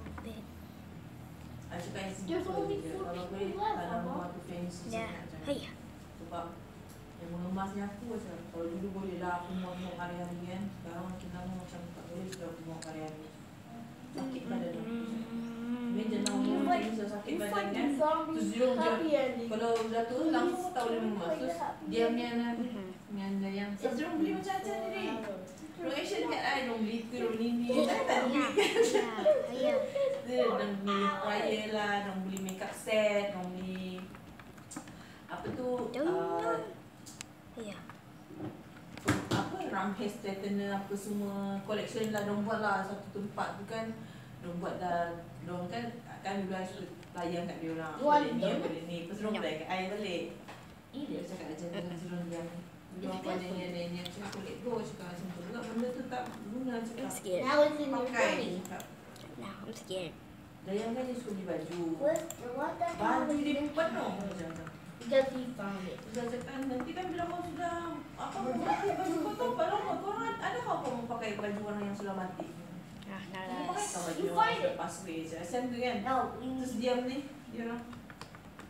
I cakap yang There's simple only je. four Kalau boleh left, rumah tu fancy Yeah. macam. Sebab yang mengemasnya aku macam kalau dulu boleh lah aku muak-muak hari-hari kan. Sekarang makin lama macam tak boleh sudah aku muak hari-hari. Sakit badan aku. Imagine lah You orang fight- macam sakit badan kan. zombie Terus dia. Kalau dah tu langsung tak boleh mengemas. Terus dia punya dengan yang Terus dia orang beli macam-macam ni. Orang action kat I, orang beli tu, orang beli ni. Saya tak beli kan. Yeah. Dia orang beli choir lah, orang beli makeup set, orang beli apa tu uh, Yeah. apa ram hair straightener apa semua collection lah diorang buat lah. Satu tempat tu kan diorang buat dah diorang kan kan dulu I suka layan kat dia orang. You want balik ni donut? balik ni. Lepas diorang balik kat I balik. Dia cakap aja dengan diorang diam ni ada ni go cakap macam tu benda tu tak guna I'm scared. Now it's in your pakai cakap Now I'm scared. Dayan kan dia suka beli baju What, what the hell baju dia penuh macam tu Because he found it. Sudah cakap nanti kan bila kau sudah apa kau pakai baju kau tahu kalau kau orang ada kau kau mau pakai baju orang yang sudah mati. Ah, Kau pakai that's. kau baju You find sudah je. Macam tu kan. No, Terus diam ni dia orang.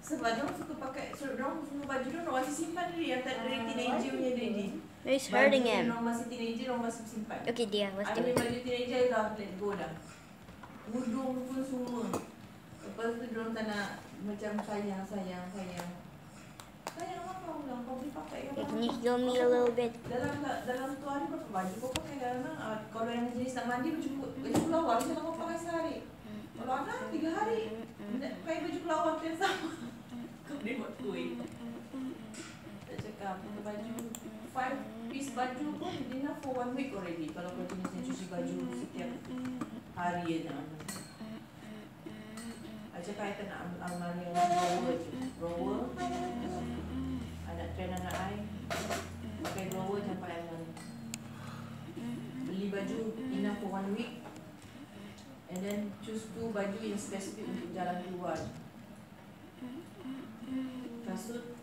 Sebab dia orang suka pakai so dia orang semua baju dia orang masih simpan dulu yang tak dari teenager punya ready. It's hurting Baju him. Orang masih teenager orang masih simpan. Okay, Dia, let's do Ada it. baju teenager dah let go dah. Udung pun semua. Lepas tu dia orang tak nak macam sayang sayang sayang. Sayang apa kau bilang kau boleh pakai kan? can you heal me a little bit? Dalam dalam tu hari berapa baju kau pakai kadang uh, kalau yang jenis nak mandi baju baju kelawar macam kau pakai sehari. Kalau ada tiga hari pakai baju kelawar tu yang sama. Kau boleh buat kuih. Saya cakap pakai baju five piece baju pun enough for one week already kalau kau jenis yang cuci baju setiap hari je. Saya cakap I tak nak ambil almari yang. Drawer. I nak train anak I. Pakai jangan pakai almari. Beli baju enough for one week. And then choose two baju yang spesifik untuk jalan keluar. Kasut.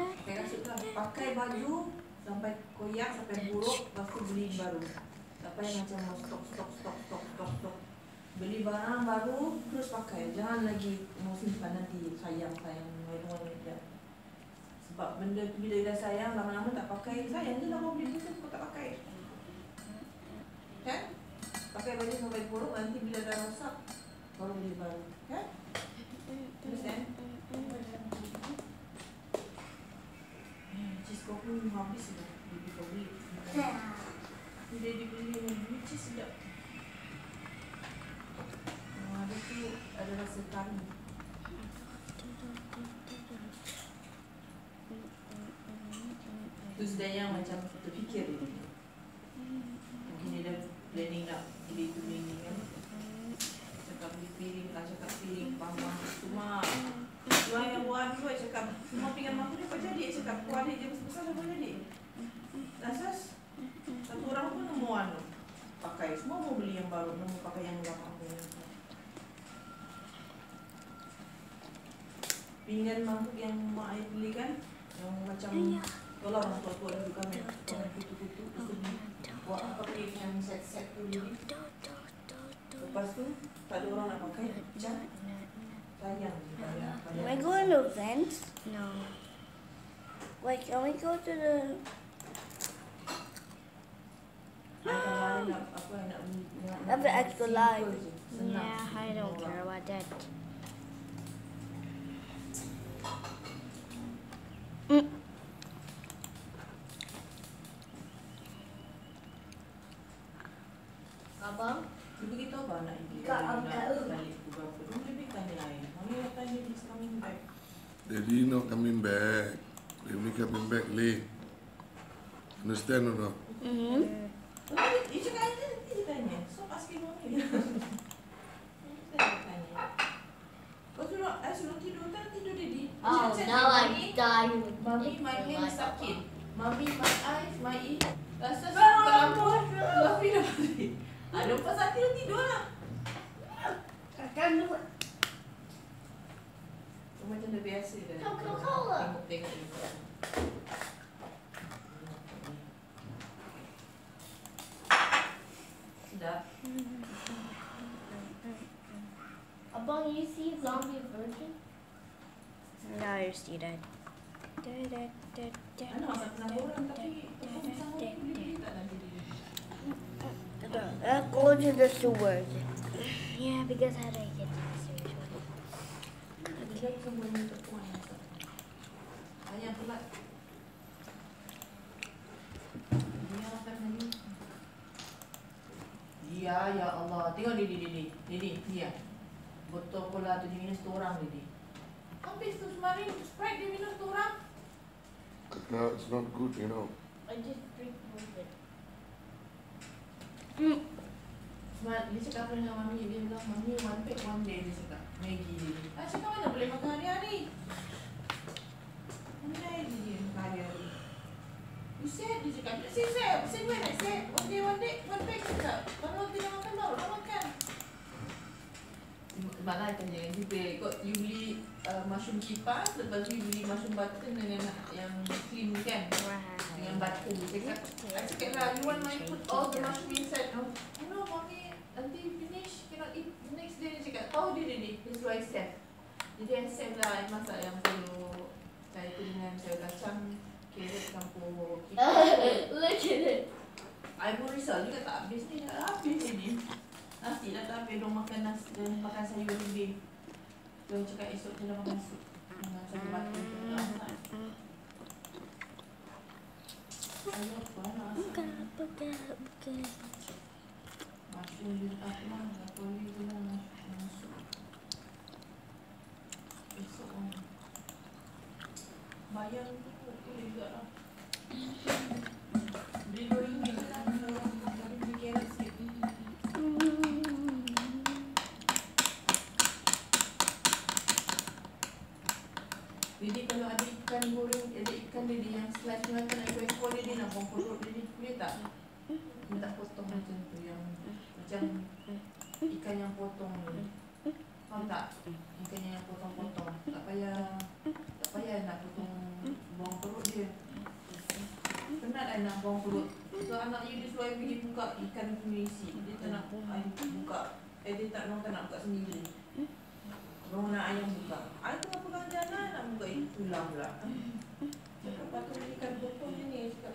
Ah, Pakai baju sampai koyak, sampai buruk. Lepas tu beli baru. Tak payah macam mau stok, stok, stok, stok, stok, stok. Beli barang baru terus pakai. Jangan lagi mau simpan nanti sayang sayang. Want it that. Sebab benda tu bila dah sayang lama-lama tak pakai sayang lah kau beli tu kau tak pakai. Kan? Pakai baju sampai buruk nanti bila dah rosak baru beli baru. Kan? Understand? Eh, cheese kau pun habis dah. Bibi kau beli. Dia dibeli ni cheese sedap. Oh, ada tu ada rasa kari. Tu sudah yang macam terfikir dia. Mungkin dia dah planning nak beli tu beli ni kan. Cakap beli piring lah, cakap piring, pamah, cuma Dua yang buat dua cakap Semua pinggan mampu dia kau jadi Cakap. Kau adik dia besar-besar kau jadi? Asas. Satu orang pun nombor anu Pakai, semua mau beli yang baru Nombor pakai yang punya Pinggan mampu yang mak ayah beli kan Yang macam Kalau orang tua-tua dulu kan Orang kutu-kutu Terus tu beli. Buat apa beli yang set-set tu beli Lepas tu Tak ada orang nak pakai Macam Sayang Can I go in the vents? No. Like, can we go to the... Kadang-kadang nak apa nak nak Tapi extra live. Senang. Yeah, I don't care about that. Abang, Dia beritahu abang nak dia Kak, nak abang. balik ke berapa. Dia boleh beri tanya air. Mami nak tanya dia coming back. Daddy not coming back. They only coming back late. Understand or not? Mm-hmm. Oh, dia, dia cakap ada nanti dia tanya. So asking mami. Nanti dia tanya. Kau suruh, I suruh tidur, tak tidur Daddy. Dia oh, cakap, now "Mami, I die with Mami, it my for hand life, sakit. Abang. Mami, my eyes, my ear. Rasa sakit lampu. Mami dah balik. Ada pas hati dia tidur lah. Kakak lu. Macam dah biasa dah. Coca-Cola. Tengok-tengok dia. Sedap. Abang, you see zombie virgin? No, I see that. Ana masak kenapa orang tapi perform sama boleh beli tak nanti dia. I'll Yeah, because I get cakap dengan mami Dia bilang mami one pack one day Dia cakap. Maggi. Dia Ah cakap mana boleh makan hari-hari Mana dia dia makan hari-hari You said dia cakap. Dia say said Say when I said One day one day One pack dia cakap. Kalau tidak makan baru nak makan. Malah I tanya Dia beli Kau you beli uh, Mushroom kipas Lepas tu you beli mushroom button Dengan yang cream kan? Dengan batu cakap. I cakap lah you want my put all the mushroom inside dia ni this why chef jadi yang chef lah I masak yang telur saya tu dengan sayur kacang carrot campur kita Look at it. I pun risau juga tak habis ni tak habis ni. Nasi dah tak habis dong makan nasi dan makan sayur lebih dia cakap esok dia dah makan sup dengan sayur batu tu dah masak? Ayah, apa nak masak? Masuk di apa lah, apa ni Tu lah. Jadi kalau ada ikan goreng, ada ikan dia yang slice dengan nak ekor dia, dia nak buang perut dia, boleh tak? Dia tak potong macam tu yang macam ikan yang potong ni. Faham tak? Ikan yang potong-potong. Tak payah payah nak potong buang perut dia. Penat I nak buang perut. So anak you dia suruh I pergi buka ikan punya isi. Dia tak nak I buka. Eh dia tak nak nak buka sendiri. Orang nak ayam buka. I tengah pegang jalan nak buka itu tulang pula. Cakap patut ikan potong je ni. Cakap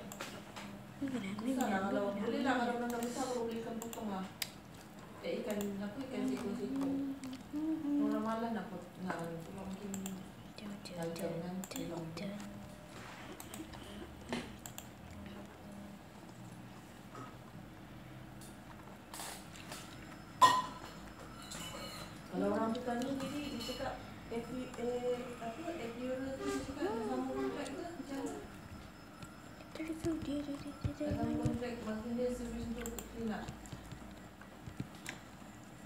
Susah lah kalau boleh lah kalau orang dah besar kalau boleh ikan potong lah. Eh ikan apa ikan seko-seko. Orang malas nak pot nak kalau mungkin jaga kan tulang. Kalau orang tu tanya ni dia cakap epi eh apa epiura tu dia cakap sama kontrak ke macam mana? Dalam kontrak maksudnya servis untuk clean up.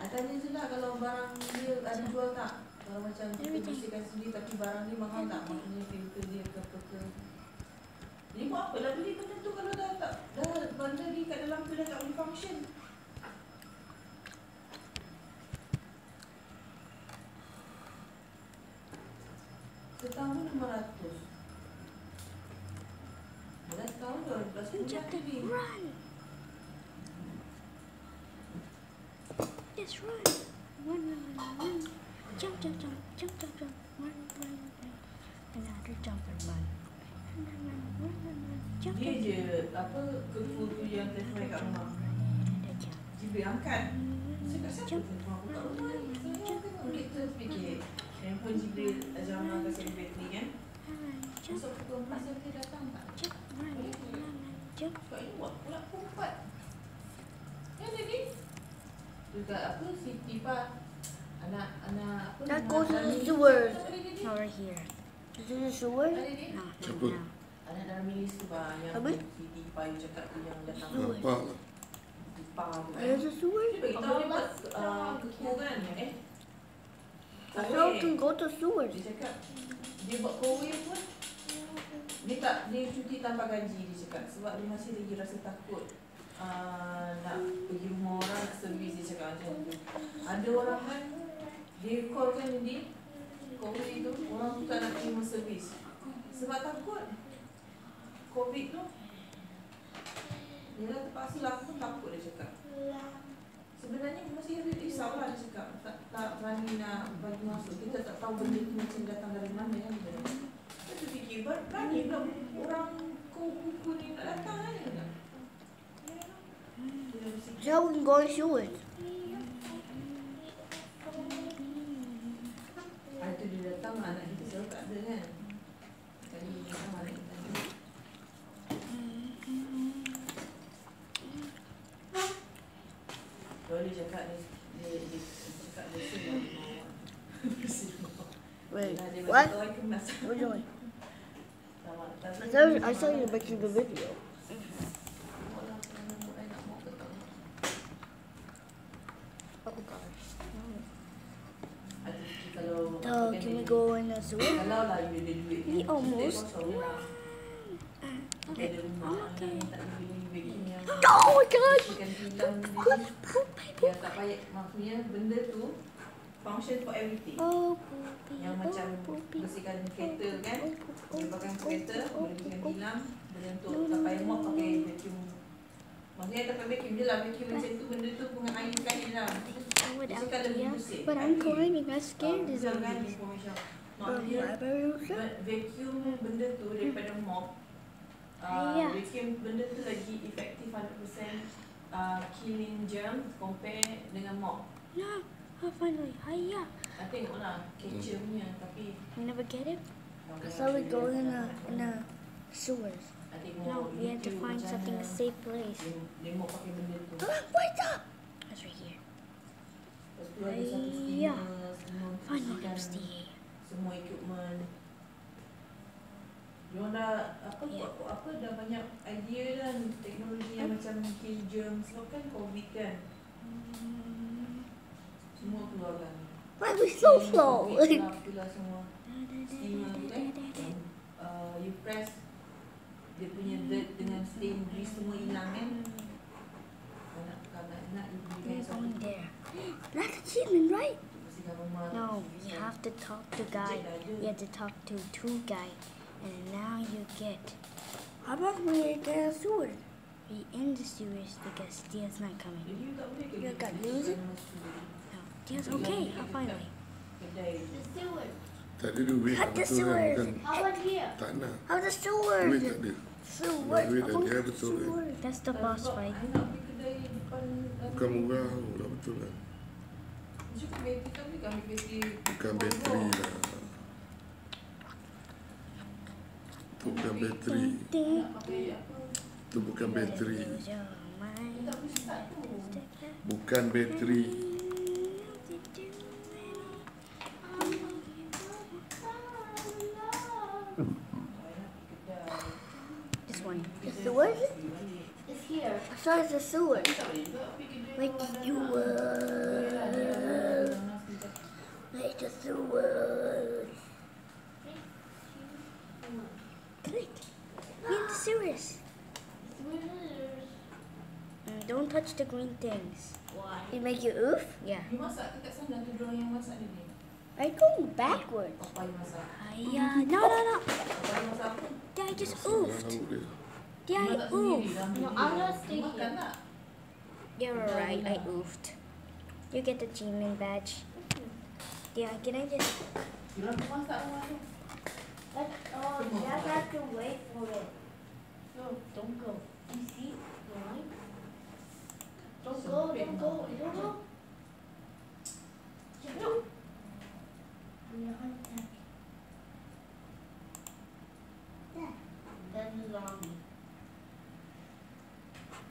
I tanya je lah kalau barang dia ada jual tak? Kalau macam kita bersihkan sendiri tapi barang ni mahal tak? Maksudnya filter dia ke apa ke? Jadi buat apa lah beli benda tu kalau dah tak dah benda ni kat dalam tu dah tak boleh function. Setahun lima ratus. Dah setahun dua belas bulan ni. Run! Yes, run! Run, run, run, run. Jump, jump, jump, jump, jump, jump. Run, run, run. Another jump and run. Run, run, run, run, run, run. Jump, Dia je apa kefu tu yang telephone kat rumah. Jump. Jibril angkat. Cakap siapa Jump. telephone aku kat rumah ni? Saya tengok kita fikir. Handphone Jibril ajar orang kasi bateri kan. Run, jump, Masuk pukul 4 dia datang tak? jump, run, run, run, jump. Sebab ini buat pula pukul 4. Kan jadi? Dekat apa City Park. Anak anak apa That goes to the. Ada dia. Over here. Is it a sewer? Ada. No, Siapa? now. Anak dalam tu bang yang cakap tu yang datang Sewer. Nampak lah. City Park tu kan. There's a sewer? Dia beritahu dia buat uh, kuku kan eh. How Kowe. can go to sewers? Dia cakap dia buat kowe pun dia tak dia cuti tanpa gaji dia cakap sebab dia masih lagi rasa takut uh, nak pergi rumah orang nak servis dia cakap macam tu. Ada orang kan dia call kan dia kowe tu orang tu tak nak terima servis. Sebab takut. Covid tu dah terpaksa lah aku takut dia cakap. Sebenarnya masih risau lah dia cakap. Tak, tak berani nak bagi masuk Kita tak tahu benda tu macam datang dari mana kan. Saya terfikir ber- berani pula orang kau kuku ni nak datang kan? Dia kata. Dia mesti- So we can go in sewers. Hari tu dia datang anak kita selalu tak ada kan Kali dia datang anak kita ada Kalau dia cakap dia, dia, dia, dia cakap dia suruh Wait, Dah dia what? bagi tahu I kemas. What are you doing? Tamat. I Tapi saw, I dia saw you malam making the video. Tengok lah, kalau So apa can we go in the sewer? Kalau lah you ada duit We almost. Kita Okay. kan, yang Oh my god! Yang tak payah, maksudnya benda tu function for everything. Oh. Yang oh, macam poopy. bersihkan kereta kan, Oh, boleh pakai oh, kereta, oh, boleh bersihkan oh, boleh untuk tak payah mop pakai vacuum. Maksudnya tak pakai vacuum je lah, vacuum macam tu benda tu dengan air sekali lah. I would Bersihkan out lebih here, bersih. but I'm Tapi, climbing. I'm scared uh, of betul kan zombies. information. Maksudnya library also? va- vacuum benda tu daripada mop uh, Ya. vacuum benda tu lagi efektif 100% uh, killing germs compare dengan mop No, oh, finally. Hiya. I tengoklah catcher punya tapi You never get it? uh, So we go in the, in the sewers. No, we had to find something a mana safe place. dia, dia pakai benda tu Wait up! Ya. semua untuk Final lipstick. semua equipment Diorang dah apa Ya. apa, apa dah banyak idea dah teknologi yang macam kill germs sebab kan covid kan semua keluarkan Why are we so Steam, slow? COVID lah, semua steamer tu kan uh, you press dia punya dirt dengan stain grease semua hilang kan kalau nak kalau nak nak you beli kan We're satu. That's achievement, right? bersihkan No, we have to talk to guy. We have to talk to two guy, and now you get How about we get a sewer? We in the sewers because Dia's not coming. you tak boleh ke You pergi got bersihkan music? rumah sendiri. No, Dia's okay. Oh, finally. kedai The sewer. Tak ada duit Cut the betul kan? sewer. How about here? tak nak. How's the sewer? Duit tak ada. Sewer. Duit dah Oh, dia betul kan? sewer. That's the boss fight. I nak bateri kan boleh ambil bateri Bukan bateri lah. Itu bukan bateri. Nak pakai apa Itu bukan bateri. Lose your mind. Tak boleh start tu Bukan bateri. I nak pergi kedai This one. The sewer? Pergi balik It's here. I saw it's a sewer. Tak boleh juga pergi kedai Like orang dah you nak. were. Yelah, dia ada orang nak pergi. Like the sewer. Click. We're in the sewers. Sewers. Mm, don't touch the green things. Why? It make you oof? Yeah. You masak ke kat sana tu diorang yang masak ni ni? I going backwards. Papa you masak. Hiya. No, no, no. Papa you masak apa? Dad, I just Orang oofed. laut dia. Dad, I Masak sendiri oofed. No, I'm not staying You Makan here. tak? You're right. I oofed. You get the achievement badge. Yeah, can I just? Diorang tu masak rumah tu. Oh, you have to wait for it. No, don't go. You see? Don't go, don't go, don't go. Zombie.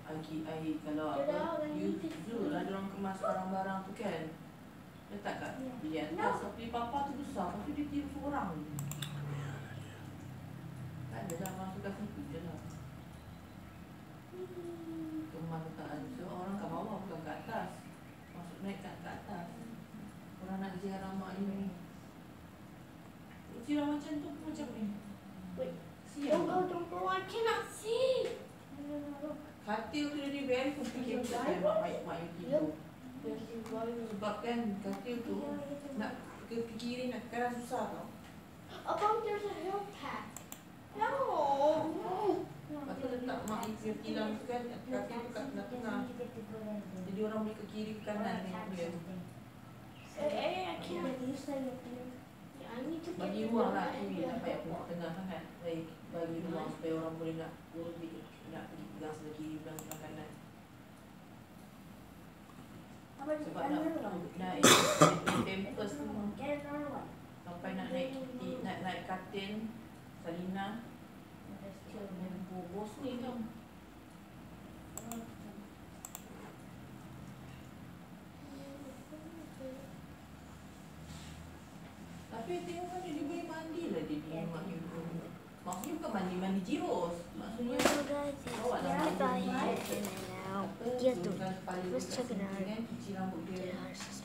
Aki kalau Dia dah apa orang You ni. Zul lah orang kemas barang-barang tu kan Letak kat bilik atas Tapi papa tu besar Lepas tu dia tiru seorang je. Tak ada lah masuk situ je lah. Kemas letak ada So orang kat bawah bukan kat atas. Masuk naik kat, kat atas. Orang nak ziarah mak you Ziarah macam tu pun macam ni. Wait. Siap. Don't go, don't go. I cannot see. No, no, no. Katil tu dia very complicated kan mak mak mak you tidur Yes, you worry. Sebab kan katil tu nak ke, kiri nak ke kanan susah tau. Abang, there's a hill path. No. Tu letak mak tilam tu kan katil tu kat tengah-tengah. Jadi orang boleh ke kiri ke kanan tengok dia. Hey, hey, I can't. When you say it, you I need to get Bagi ruang lah kiri tak path. payah tengok tengah sangat. Bagi, ruang supaya orang boleh nak nak pergi pegang sebelah kiri pegang sebelah kanan. How about you Sebab get nak another nak one? naik pampers tu Get another one. sampai nak naik nak naik katil Salina dan bos ni kan. Tapi tengok kan dia boleh mandi lah dia di rumah you tu. Maksudnya bukan mandi-mandi jiros. Maksudnya Well, guys, Bawa it's lah yeah, mandi bye. jiros. And now, apa, yes, do. turunkan kepala Let's dekat check it sini out.